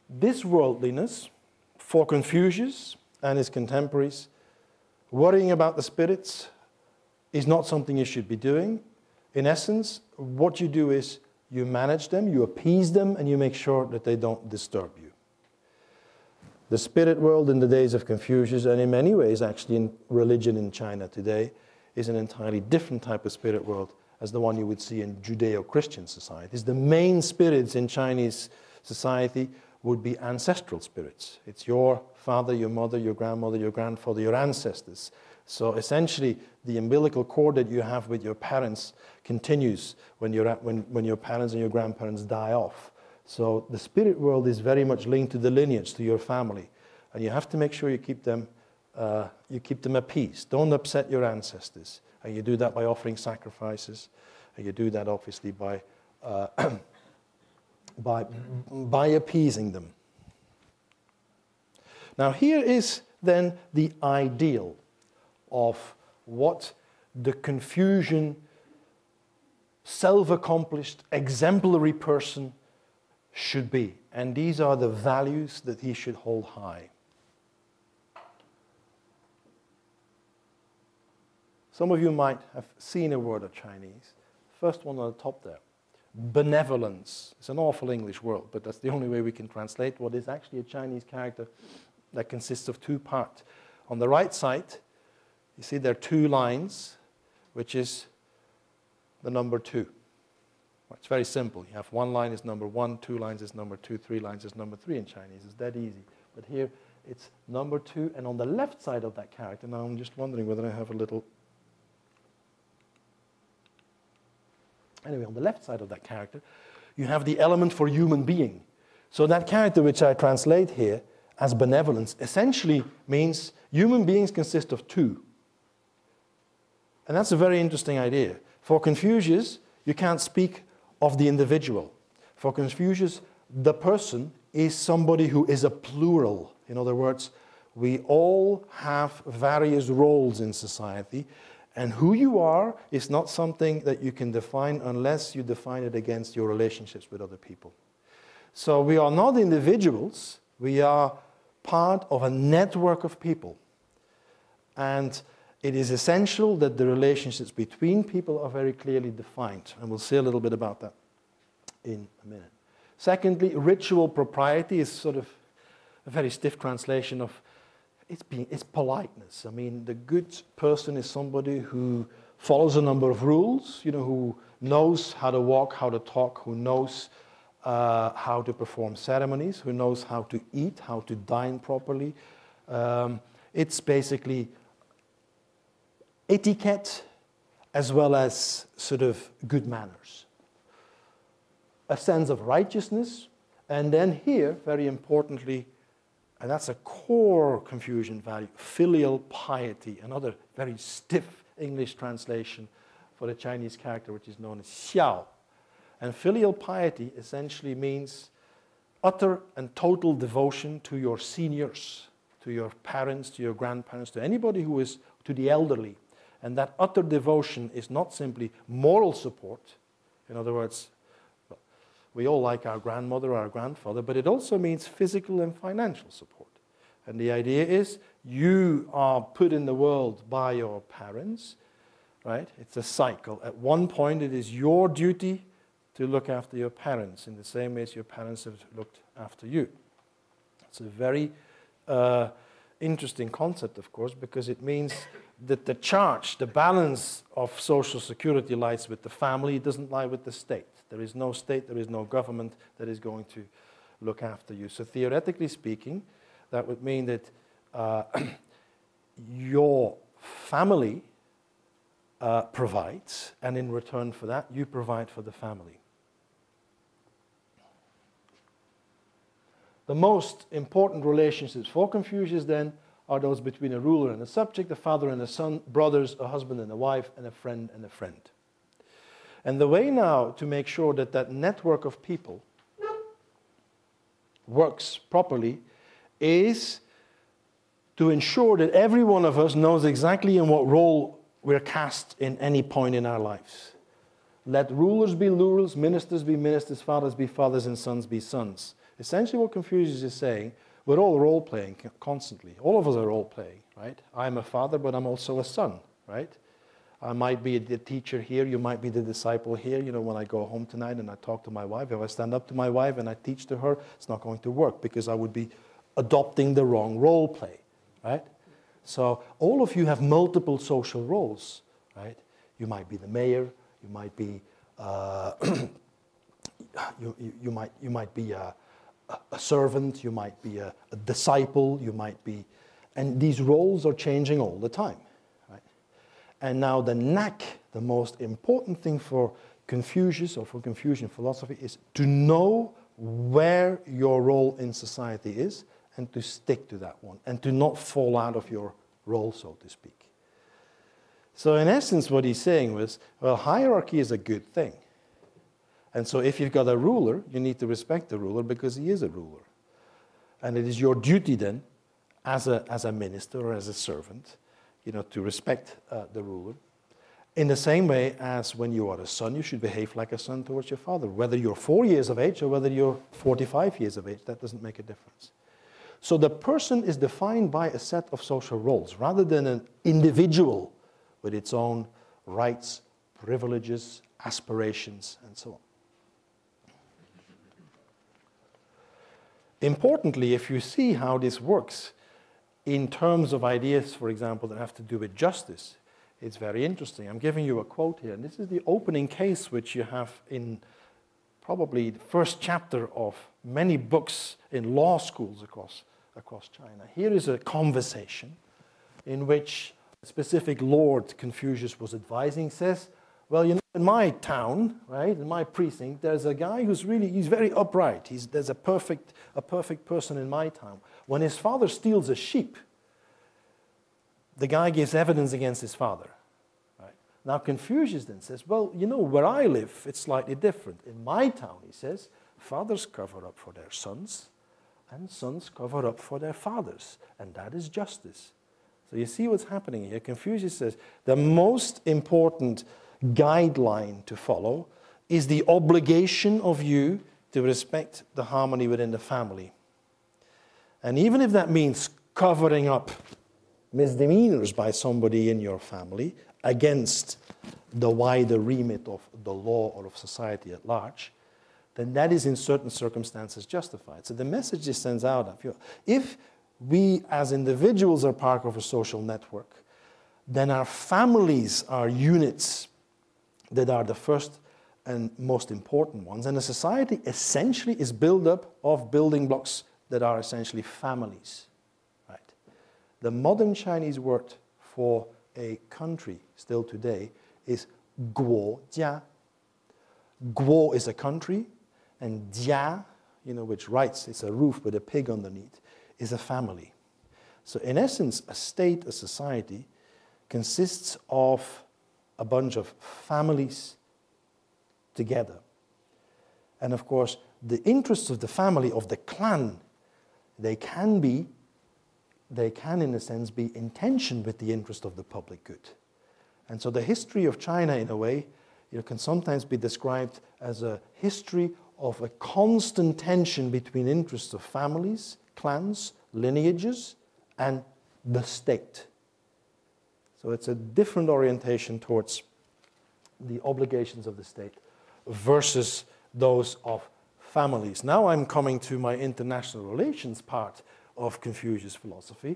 This worldliness for Confucius and his contemporaries, worrying about the spirits is not something you should be doing. In essence, what you do is you manage them, you appease them, and you make sure that they don't disturb you. The spirit world in the days of Confucius, and in many ways, actually, in religion in China today, is an entirely different type of spirit world as the one you would see in Judeo Christian societies. The main spirits in Chinese society would be ancestral spirits. It's your father, your mother, your grandmother, your grandfather, your ancestors. So essentially, the umbilical cord that you have with your parents continues when, you're at, when, when your parents and your grandparents die off. So the spirit world is very much linked to the lineage, to your family. And you have to make sure you keep them, uh, you keep them at peace. Don't upset your ancestors. And you do that by offering sacrifices. And you do that obviously by uh, by, by appeasing them. Now, here is then the ideal of what the Confucian, self accomplished, exemplary person should be. And these are the values that he should hold high. Some of you might have seen a word of Chinese. First one on the top there benevolence. It's an awful English word, but that's the only way we can translate what is actually a Chinese character that consists of two parts. On the right side, you see there are two lines, which is the number two. It's very simple. You have one line is number one, two lines is number two, three lines is number three in Chinese. It's that easy. But here, it's number two. And on the left side of that character, now I'm just wondering whether I have a little. Anyway, on the left side of that character, you have the element for human being. So that character, which I translate here as benevolence, essentially means human beings consist of two. And that's a very interesting idea. For Confucius, you can't speak of the individual. For Confucius, the person is somebody who is a plural. In other words, we all have various roles in society, and who you are is not something that you can define unless you define it against your relationships with other people. So we are not individuals, we are part of a network of people. And it is essential that the relationships between people are very clearly defined. And we'll see a little bit about that in a minute. Secondly, ritual propriety is sort of a very stiff translation of it's, being, it's politeness. I mean, the good person is somebody who follows a number of rules, you know, who knows how to walk, how to talk, who knows uh, how to perform ceremonies, who knows how to eat, how to dine properly. Um, it's basically etiquette as well as sort of good manners. A sense of righteousness, and then here, very importantly, and that's a core Confucian value filial piety, another very stiff English translation for the Chinese character, which is known as xiao. And filial piety essentially means utter and total devotion to your seniors, to your parents, to your grandparents, to anybody who is to the elderly. And that utter devotion is not simply moral support. In other words, we all like our grandmother or our grandfather, but it also means physical and financial support. And the idea is you are put in the world by your parents, right? It's a cycle. At one point, it is your duty to look after your parents in the same way as your parents have looked after you. It's a very uh, interesting concept, of course, because it means that the charge, the balance of social security lies with the family, it doesn't lie with the state. There is no state, there is no government that is going to look after you. So, theoretically speaking, that would mean that uh, your family uh, provides, and in return for that, you provide for the family. The most important relationships for Confucius then are those between a ruler and a subject, a father and a son, brothers, a husband and a wife, and a friend and a friend. And the way now to make sure that that network of people works properly is to ensure that every one of us knows exactly in what role we're cast in any point in our lives. Let rulers be rulers, ministers be ministers, fathers be fathers, and sons be sons. Essentially, what Confucius is saying, we're all role playing constantly. All of us are role playing, right? I'm a father, but I'm also a son, right? I might be the teacher here, you might be the disciple here. You know, when I go home tonight and I talk to my wife, if I stand up to my wife and I teach to her, it's not going to work because I would be adopting the wrong role play, right? So all of you have multiple social roles, right? You might be the mayor, you might be, uh, you, you, you, might, you might be a, a servant, you might be a, a disciple, you might be, and these roles are changing all the time? And now the knack, the most important thing for Confucius or for Confucian philosophy is to know where your role in society is and to stick to that one and to not fall out of your role, so to speak. So, in essence, what he's saying was well, hierarchy is a good thing. And so, if you've got a ruler, you need to respect the ruler because he is a ruler. And it is your duty then, as a, as a minister or as a servant, you know, to respect uh, the ruler. In the same way as when you are a son, you should behave like a son towards your father. Whether you're four years of age or whether you're 45 years of age, that doesn't make a difference. So the person is defined by a set of social roles rather than an individual with its own rights, privileges, aspirations, and so on. Importantly, if you see how this works in terms of ideas, for example, that have to do with justice, it's very interesting. I'm giving you a quote here, and this is the opening case which you have in probably the first chapter of many books in law schools across across China. Here is a conversation in which a specific lord Confucius was advising says, well, you know, in my town, right, in my precinct, there's a guy who's really, he's very upright. He's, there's a perfect, a perfect person in my town. When his father steals a sheep, the guy gives evidence against his father. Right? Now, Confucius then says, well, you know, where I live, it's slightly different. In my town, he says, fathers cover up for their sons, and sons cover up for their fathers, and that is justice. So you see what's happening here. Confucius says the most important guideline to follow is the obligation of you to respect the harmony within the family. And even if that means covering up misdemeanors by somebody in your family against the wider remit of the law or of society at large, then that is in certain circumstances justified. So the message this sends out if we as individuals are part of a social network, then our families are units that are the first and most important ones. And a society essentially is built up of building blocks that are essentially families. Right? The modern Chinese word for a country still today is guo jia. Guo is a country, and jia, you know, which writes, it's a roof with a pig underneath, is a family. So, in essence, a state, a society, consists of a bunch of families together. And of course, the interests of the family, of the clan, they can be, they can, in a sense, be in tension with the interest of the public good. And so the history of China, in a way, you know, can sometimes be described as a history of a constant tension between interests of families, clans, lineages, and the state. So it's a different orientation towards the obligations of the state versus those of families. Now I'm coming to my international relations part of Confucius' philosophy.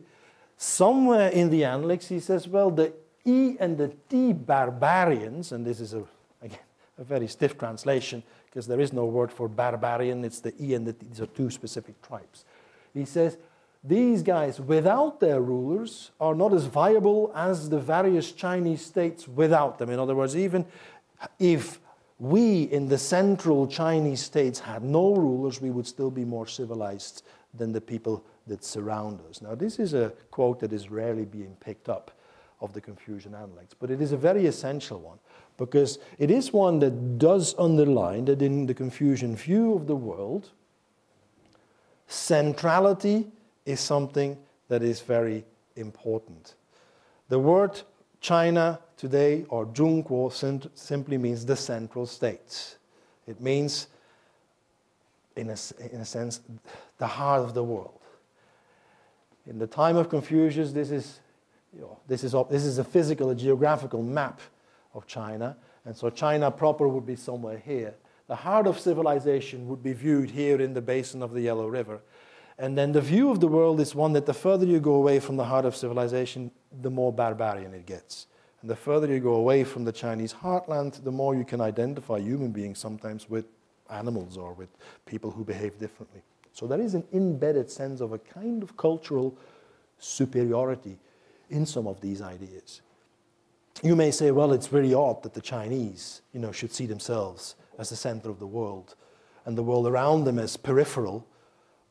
Somewhere in the Analects, he says, well, the E and the Di barbarians, and this is a, again, a very stiff translation because there is no word for barbarian, it's the E and the Di, these are two specific tribes. He says, these guys, without their rulers, are not as viable as the various Chinese states without them. In other words, even if we in the central Chinese states had no rulers, we would still be more civilized than the people that surround us. Now, this is a quote that is rarely being picked up of the Confucian Analects, but it is a very essential one because it is one that does underline that in the Confucian view of the world, centrality is something that is very important. The word China today, or Zhongguo, simply means the central states. It means, in a, in a sense, the heart of the world. In the time of Confucius, this is, you know, this is, this is a physical, a geographical map of China. And so China proper would be somewhere here. The heart of civilization would be viewed here in the basin of the Yellow River. And then the view of the world is one that the further you go away from the heart of civilization, the more barbarian it gets. And the further you go away from the Chinese heartland, the more you can identify human beings sometimes with animals or with people who behave differently. So there is an embedded sense of a kind of cultural superiority in some of these ideas. You may say, well, it's very odd that the Chinese, you know, should see themselves as the center of the world and the world around them as peripheral.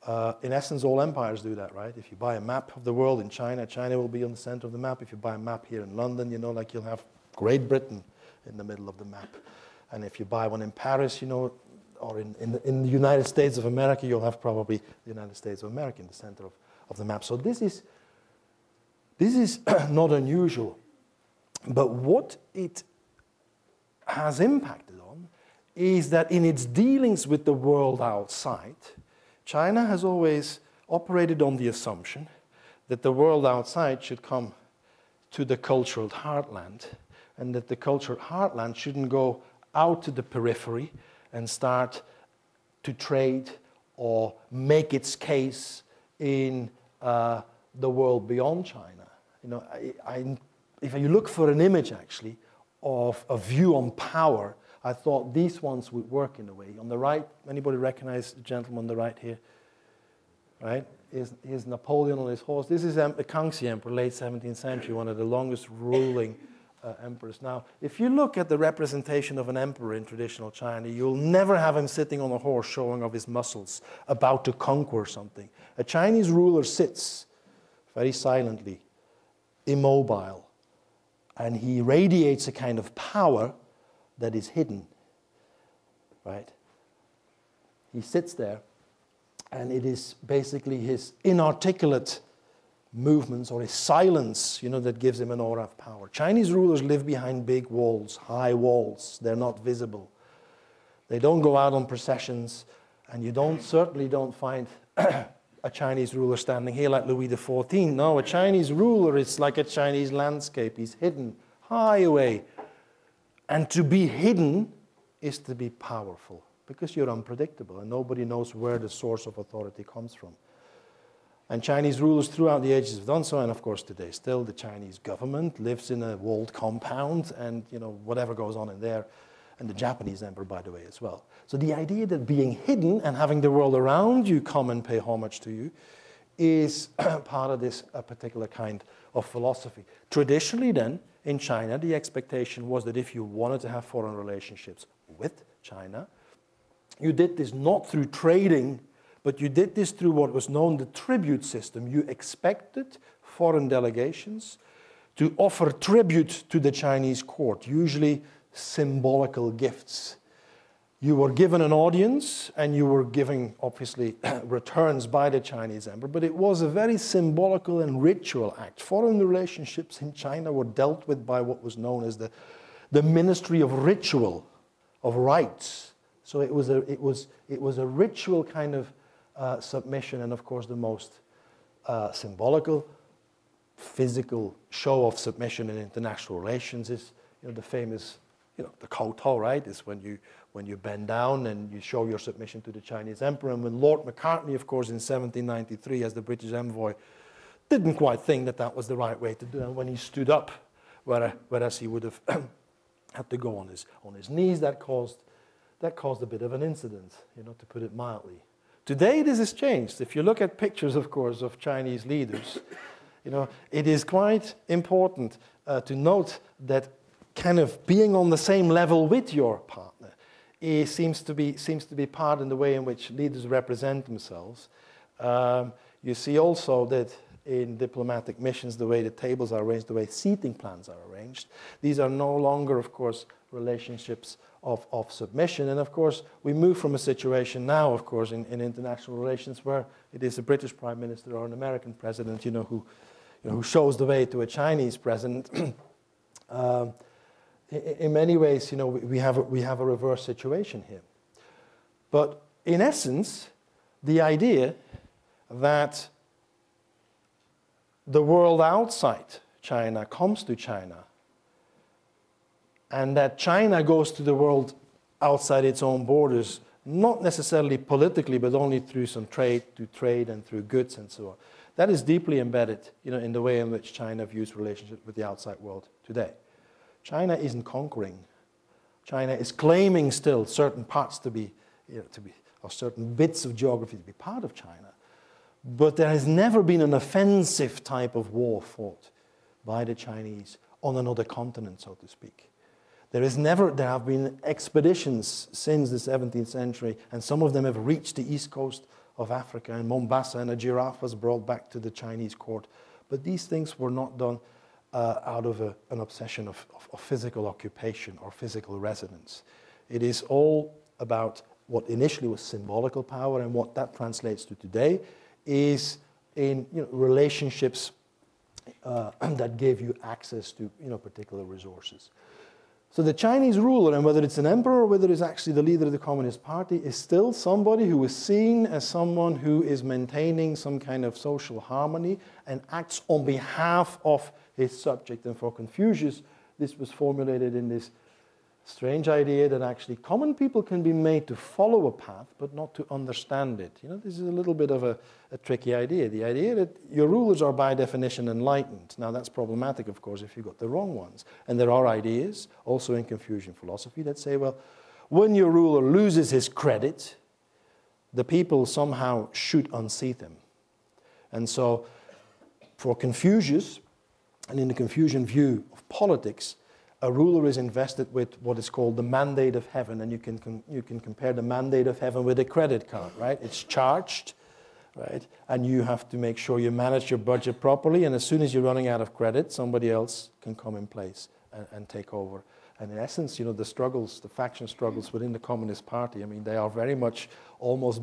Uh, in essence, all empires do that, right? If you buy a map of the world in China, China will be on the center of the map. If you buy a map here in London, you know, like you'll have Great Britain in the middle of the map. And if you buy one in Paris, you know, or in, in, the, in the United States of America, you'll have probably the United States of America in the center of, of the map. So this is, this is not unusual. But what it has impacted on is that in its dealings with the world outside, China has always operated on the assumption that the world outside should come to the cultural heartland and that the cultural heartland shouldn't go out to the periphery and start to trade or make its case in uh, the world beyond China. You know, I, I if you look for an image actually of a view on power, I thought these ones would work in a way. On the right, anybody recognize the gentleman on the right here? right? Is, Napoleon on his horse. This is um, Kangxi Emperor, late 17th century, one of the longest ruling uh, emperors. Now, if you look at the representation of an emperor in traditional China, you'll never have him sitting on a horse showing off his muscles, about to conquer something. A Chinese ruler sits very silently, immobile, and he radiates a kind of power that is hidden, right? He sits there, and it is basically his inarticulate movements or his silence, you know, that gives him an aura of power. Chinese rulers live behind big walls, high walls. They're not visible. They don't go out on processions, and you don't certainly don't find a Chinese ruler standing here like Louis XIV. No, a Chinese ruler is like a Chinese landscape. He's hidden high away. And to be hidden is to be powerful because you're unpredictable and nobody knows where the source of authority comes from. And Chinese rulers throughout the ages have done so, and of course today still the Chinese government lives in a walled compound, and you know whatever goes on in there, and the Japanese emperor, by the way, as well. So the idea that being hidden and having the world around you come and pay homage to you is part of this particular kind of philosophy. Traditionally, then in China, the expectation was that if you wanted to have foreign relationships with China, you did this not through trading but you did this through what was known the tribute system. You expected foreign delegations to offer tribute to the Chinese court, usually symbolical gifts. You were given an audience and you were giving, obviously, returns by the Chinese emperor, but it was a very symbolical and ritual act. Foreign relationships in China were dealt with by what was known as the, the Ministry of Ritual, of Rites. So it was a, it was, it was a ritual kind of uh, submission, and of course, the most uh, symbolical, physical show of submission in international relations is you know, the famous, you know, the kowtow, right? Is when you when you bend down and you show your submission to the Chinese emperor. And when Lord Macartney, of course, in 1793, as the British envoy, didn't quite think that that was the right way to do it. And when he stood up, whereas he would have had to go on his on his knees, that caused that caused a bit of an incident, you know, to put it mildly. Today, this has changed. If you look at pictures, of course, of Chinese leaders, you know, it is quite important uh, to note that kind of being on the same level with your partner it seems to be, seems to be part in the way in which leaders represent themselves. Um, you see also that in diplomatic missions, the way the tables are arranged, the way seating plans are arranged, these are no longer, of course, relationships of, of submission. And of course, we move from a situation now, of course, in, in international relations where it is a British prime minister or an American president, you know, who, you know, who shows the way to a Chinese president. um, in, many ways, you know, we, have a, we have a reverse situation here. But in essence, the idea that the world outside China comes to China and that China goes to the world outside its own borders, not necessarily politically, but only through some trade, to trade and through goods and so on. That is deeply embedded you know, in the way in which China views relationships with the outside world today. China isn't conquering. China is claiming still certain parts to be, you know, to be, or certain bits of geography to be part of China. But there has never been an offensive type of war fought by the Chinese on another continent, so to speak. There is never, there have been expeditions since the 17th century, and some of them have reached the east coast of Africa and Mombasa, and a giraffe was brought back to the Chinese court. But these things were not done uh, out of a, an obsession of, of, of physical occupation or physical residence. It is all about what initially was symbolical power, and what that translates to today is in you know, relationships uh, that gave you access to you know, particular resources. So the Chinese ruler, and whether it's an emperor or whether it's actually the leader of the Communist Party, is still somebody who is seen as someone who is maintaining some kind of social harmony and acts on behalf of his subject. And for Confucius, this was formulated in this strange idea that actually common people can be made to follow a path but not to understand it. You know, this is a little bit of a, a, tricky idea. The idea that your rulers are by definition enlightened. Now that's problematic, of course, if you've got the wrong ones. And there are ideas, also in Confucian philosophy, that say, well, when your ruler loses his credit, the people somehow should unseat him. And so, for Confucius, and in the Confucian view of politics, a ruler is invested with what is called the mandate of heaven. And you can, you can compare the mandate of heaven with a credit card, right? It's charged, right? And you have to make sure you manage your budget properly. And as soon as you're running out of credit, somebody else can come in place and, and take over. And in essence, you know, the struggles, the faction struggles within the Communist Party, I mean, they are very much almost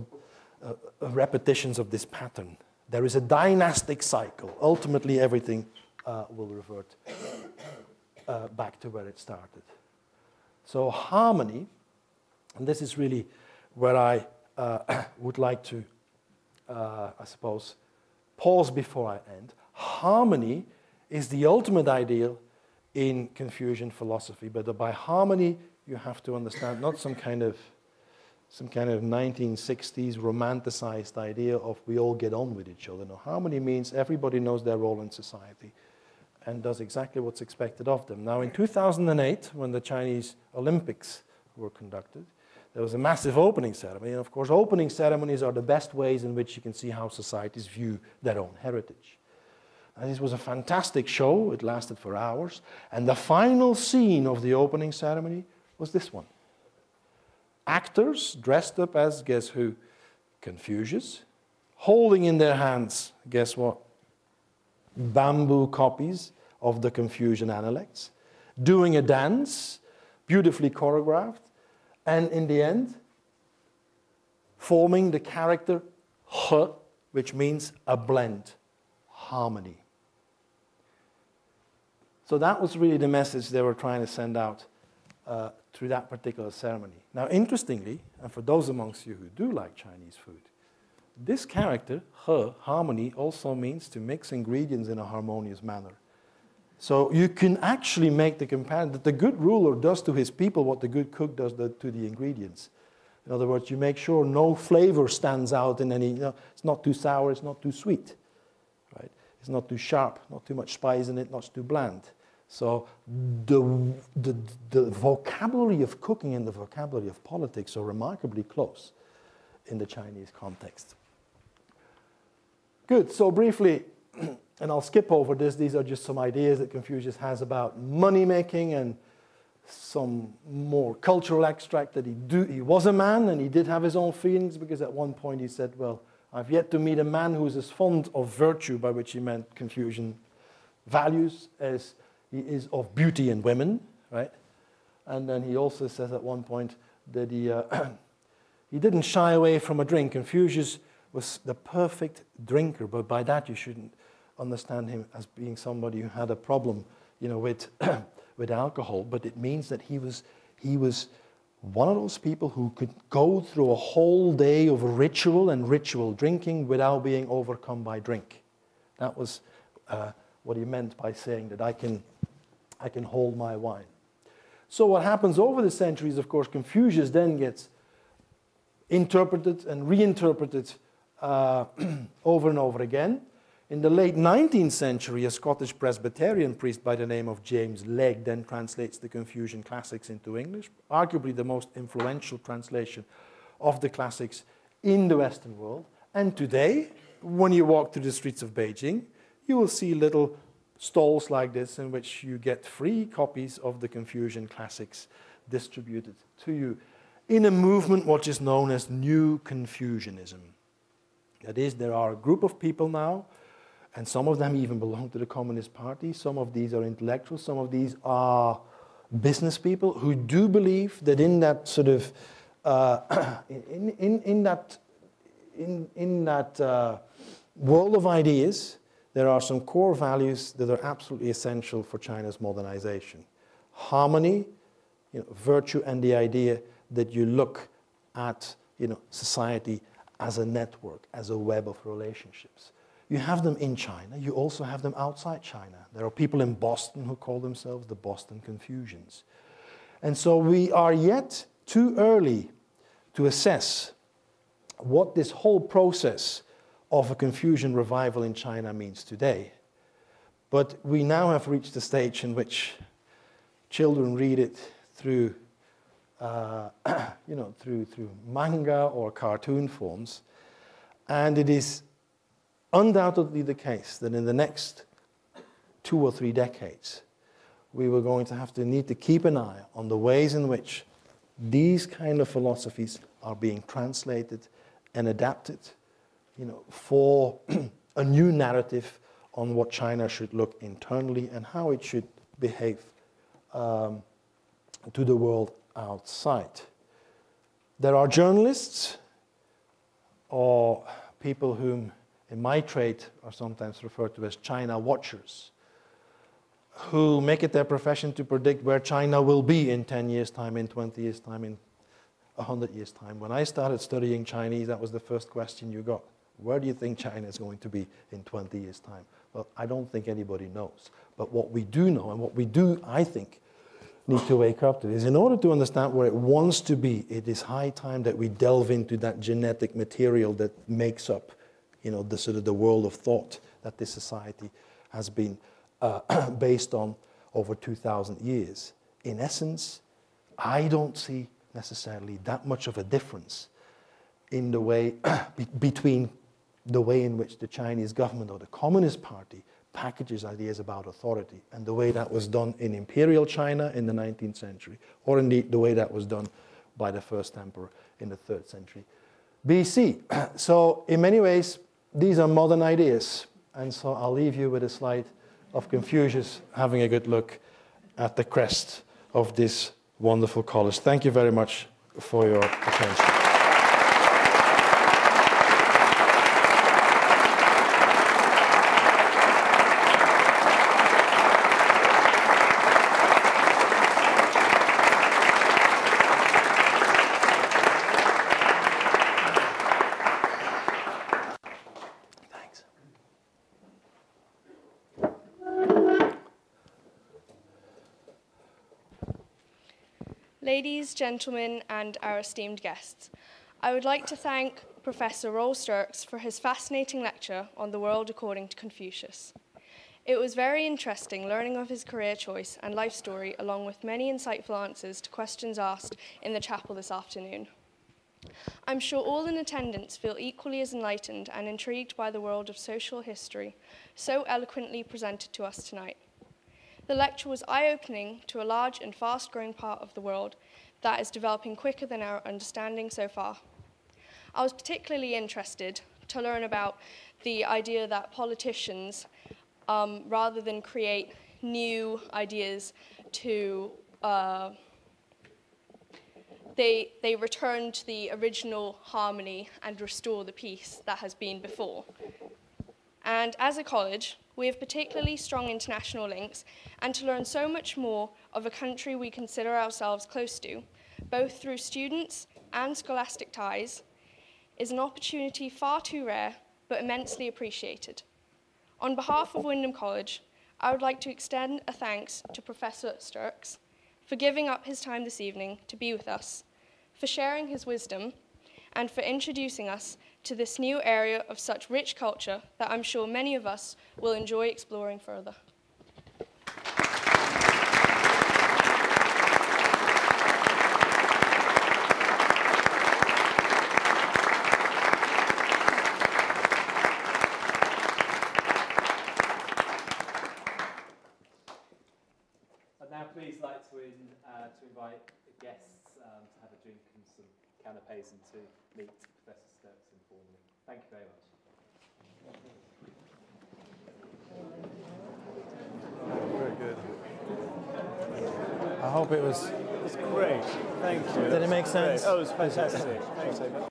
uh, repetitions of this pattern. There is a dynastic cycle. Ultimately, everything uh, will revert uh, back to where it started. So, harmony, and this is really where I uh, would like to, uh, I suppose, pause before I end. Harmony is the ultimate ideal in Confucian philosophy, but by harmony, you have to understand not some kind of some kind of 1960s romanticized idea of we all get on with each other. No, harmony means everybody knows their role in society and does exactly what's expected of them. Now, in 2008, when the Chinese Olympics were conducted, there was a massive opening ceremony. And of course, opening ceremonies are the best ways in which you can see how societies view their own heritage. And this was a fantastic show. It lasted for hours. And the final scene of the opening ceremony was this one actors dressed up as, guess who? Confucius, holding in their hands, guess what? Bamboo copies of the Confucian Analects, doing a dance, beautifully choreographed, and in the end, forming the character He, which means a blend, harmony. So that was really the message they were trying to send out uh, through that particular ceremony. Now, interestingly, and for those amongst you who do like Chinese food, this character, he, harmony, also means to mix ingredients in a harmonious manner. So you can actually make the comparison that the good ruler does to his people what the good cook does to the ingredients. In other words, you make sure no flavor stands out in any, you know, it's not too sour, it's not too sweet, right? It's not too sharp, not too much spice in it, not too bland. So the, the, the vocabulary of cooking and the vocabulary of politics are remarkably close in the Chinese context. Good, so briefly, and I'll skip over this, these are just some ideas that Confucius has about money making and some more cultural extract that he, do, he was a man and he did have his own feelings because at one point he said, Well, I've yet to meet a man who is as fond of virtue, by which he meant Confucian values, as he is of beauty in women, right? And then he also says at one point that he, uh, he didn't shy away from a drink. Confucius was the perfect drinker, but by that you shouldn't understand him as being somebody who had a problem, you know, with, with alcohol. But it means that he was, he was one of those people who could go through a whole day of ritual and ritual drinking without being overcome by drink. That was uh, what he meant by saying that I can I can hold my wine. So, what happens over the centuries, of course, Confucius then gets interpreted and reinterpreted uh, over and over again. In the late 19th century, a Scottish Presbyterian priest by the name of James Legge then translates the Confucian classics into English, arguably the most influential translation of the classics in the Western world. And today, when you walk through the streets of Beijing, you will see little stalls like this in which you get free copies of the Confucian classics distributed to you in a movement which is known as New Confucianism. That is, there are a group of people now, and some of them even belong to the Communist Party. Some of these are intellectuals, some of these are business people who do believe that in that sort of uh, in, in, in that in, in that uh, world of ideas, there are some core values that are absolutely essential for China's modernization harmony, you know, virtue, and the idea that you look at you know, society as a network, as a web of relationships. You have them in China, you also have them outside China. There are people in Boston who call themselves the Boston Confucians. And so we are yet too early to assess what this whole process of a Confucian revival in China means today. But we now have reached a stage in which children read it through, uh, you know, through, through manga or cartoon forms. And it is undoubtedly the case that in the next two or three decades, we were going to have to need to keep an eye on the ways in which these kind of philosophies are being translated and adapted you know, for a new narrative on what China should look internally and how it should behave um, to the world outside. There are journalists or people whom, in my trade, are sometimes referred to as China watchers, who make it their profession to predict where China will be in 10 years' time, in 20 years' time, in 100 years' time. When I started studying Chinese, that was the first question you got. Where do you think China is going to be in 20 years' time? Well, I don't think anybody knows. But what we do know, and what we do, I think, need to wake up to is in order to understand where it wants to be, it is high time that we delve into that genetic material that makes up, you know, the sort of the world of thought that this society has been uh, based on over 2,000 years. In essence, I don't see necessarily that much of a difference in the way between the way in which the Chinese government or the Communist Party packages ideas about authority and the way that was done in imperial China in the 19th century, or indeed the way that was done by the first emperor in the 3rd century BC. So, in many ways, these are modern ideas. And so I'll leave you with a slide of Confucius having a good look at the crest of this wonderful college. Thank you very much for your attention. Ladies, gentlemen, and our esteemed guests, I would like to thank Professor Roel Sterckx for his fascinating lecture on the world according to Confucius. It was very interesting learning of his career choice and life story, along with many insightful answers to questions asked in the chapel this afternoon. I'm sure all in attendance feel equally as enlightened and intrigued by the world of social history so eloquently presented to us tonight. The lecture was eye-opening to a large and fast-growing part of the world that is developing quicker than our understanding so far. I was particularly interested to learn about the idea that politicians, um, rather than create new ideas to uh, they, they return to the original harmony and restore the peace that has been before. And as a college, we have particularly strong international links, and to learn so much more of a country we consider ourselves close to, both through students and scholastic ties, is an opportunity far too rare but immensely appreciated. On behalf of Wymondham College, I would like to extend a thanks to Professor Sterckx for giving up his time this evening to be with us, for sharing his wisdom, and for introducing us to this new area of such rich culture that I'm sure many of us will enjoy exploring further. I'd now please like to, in, uh, to invite the guests um, to have a drink and some canapes and to meet Professor Sterckx informally. Thank you very much. Very good. It was. It's great. Thank you. Did it make Great. sense? Oh, it was fantastic. Thanks.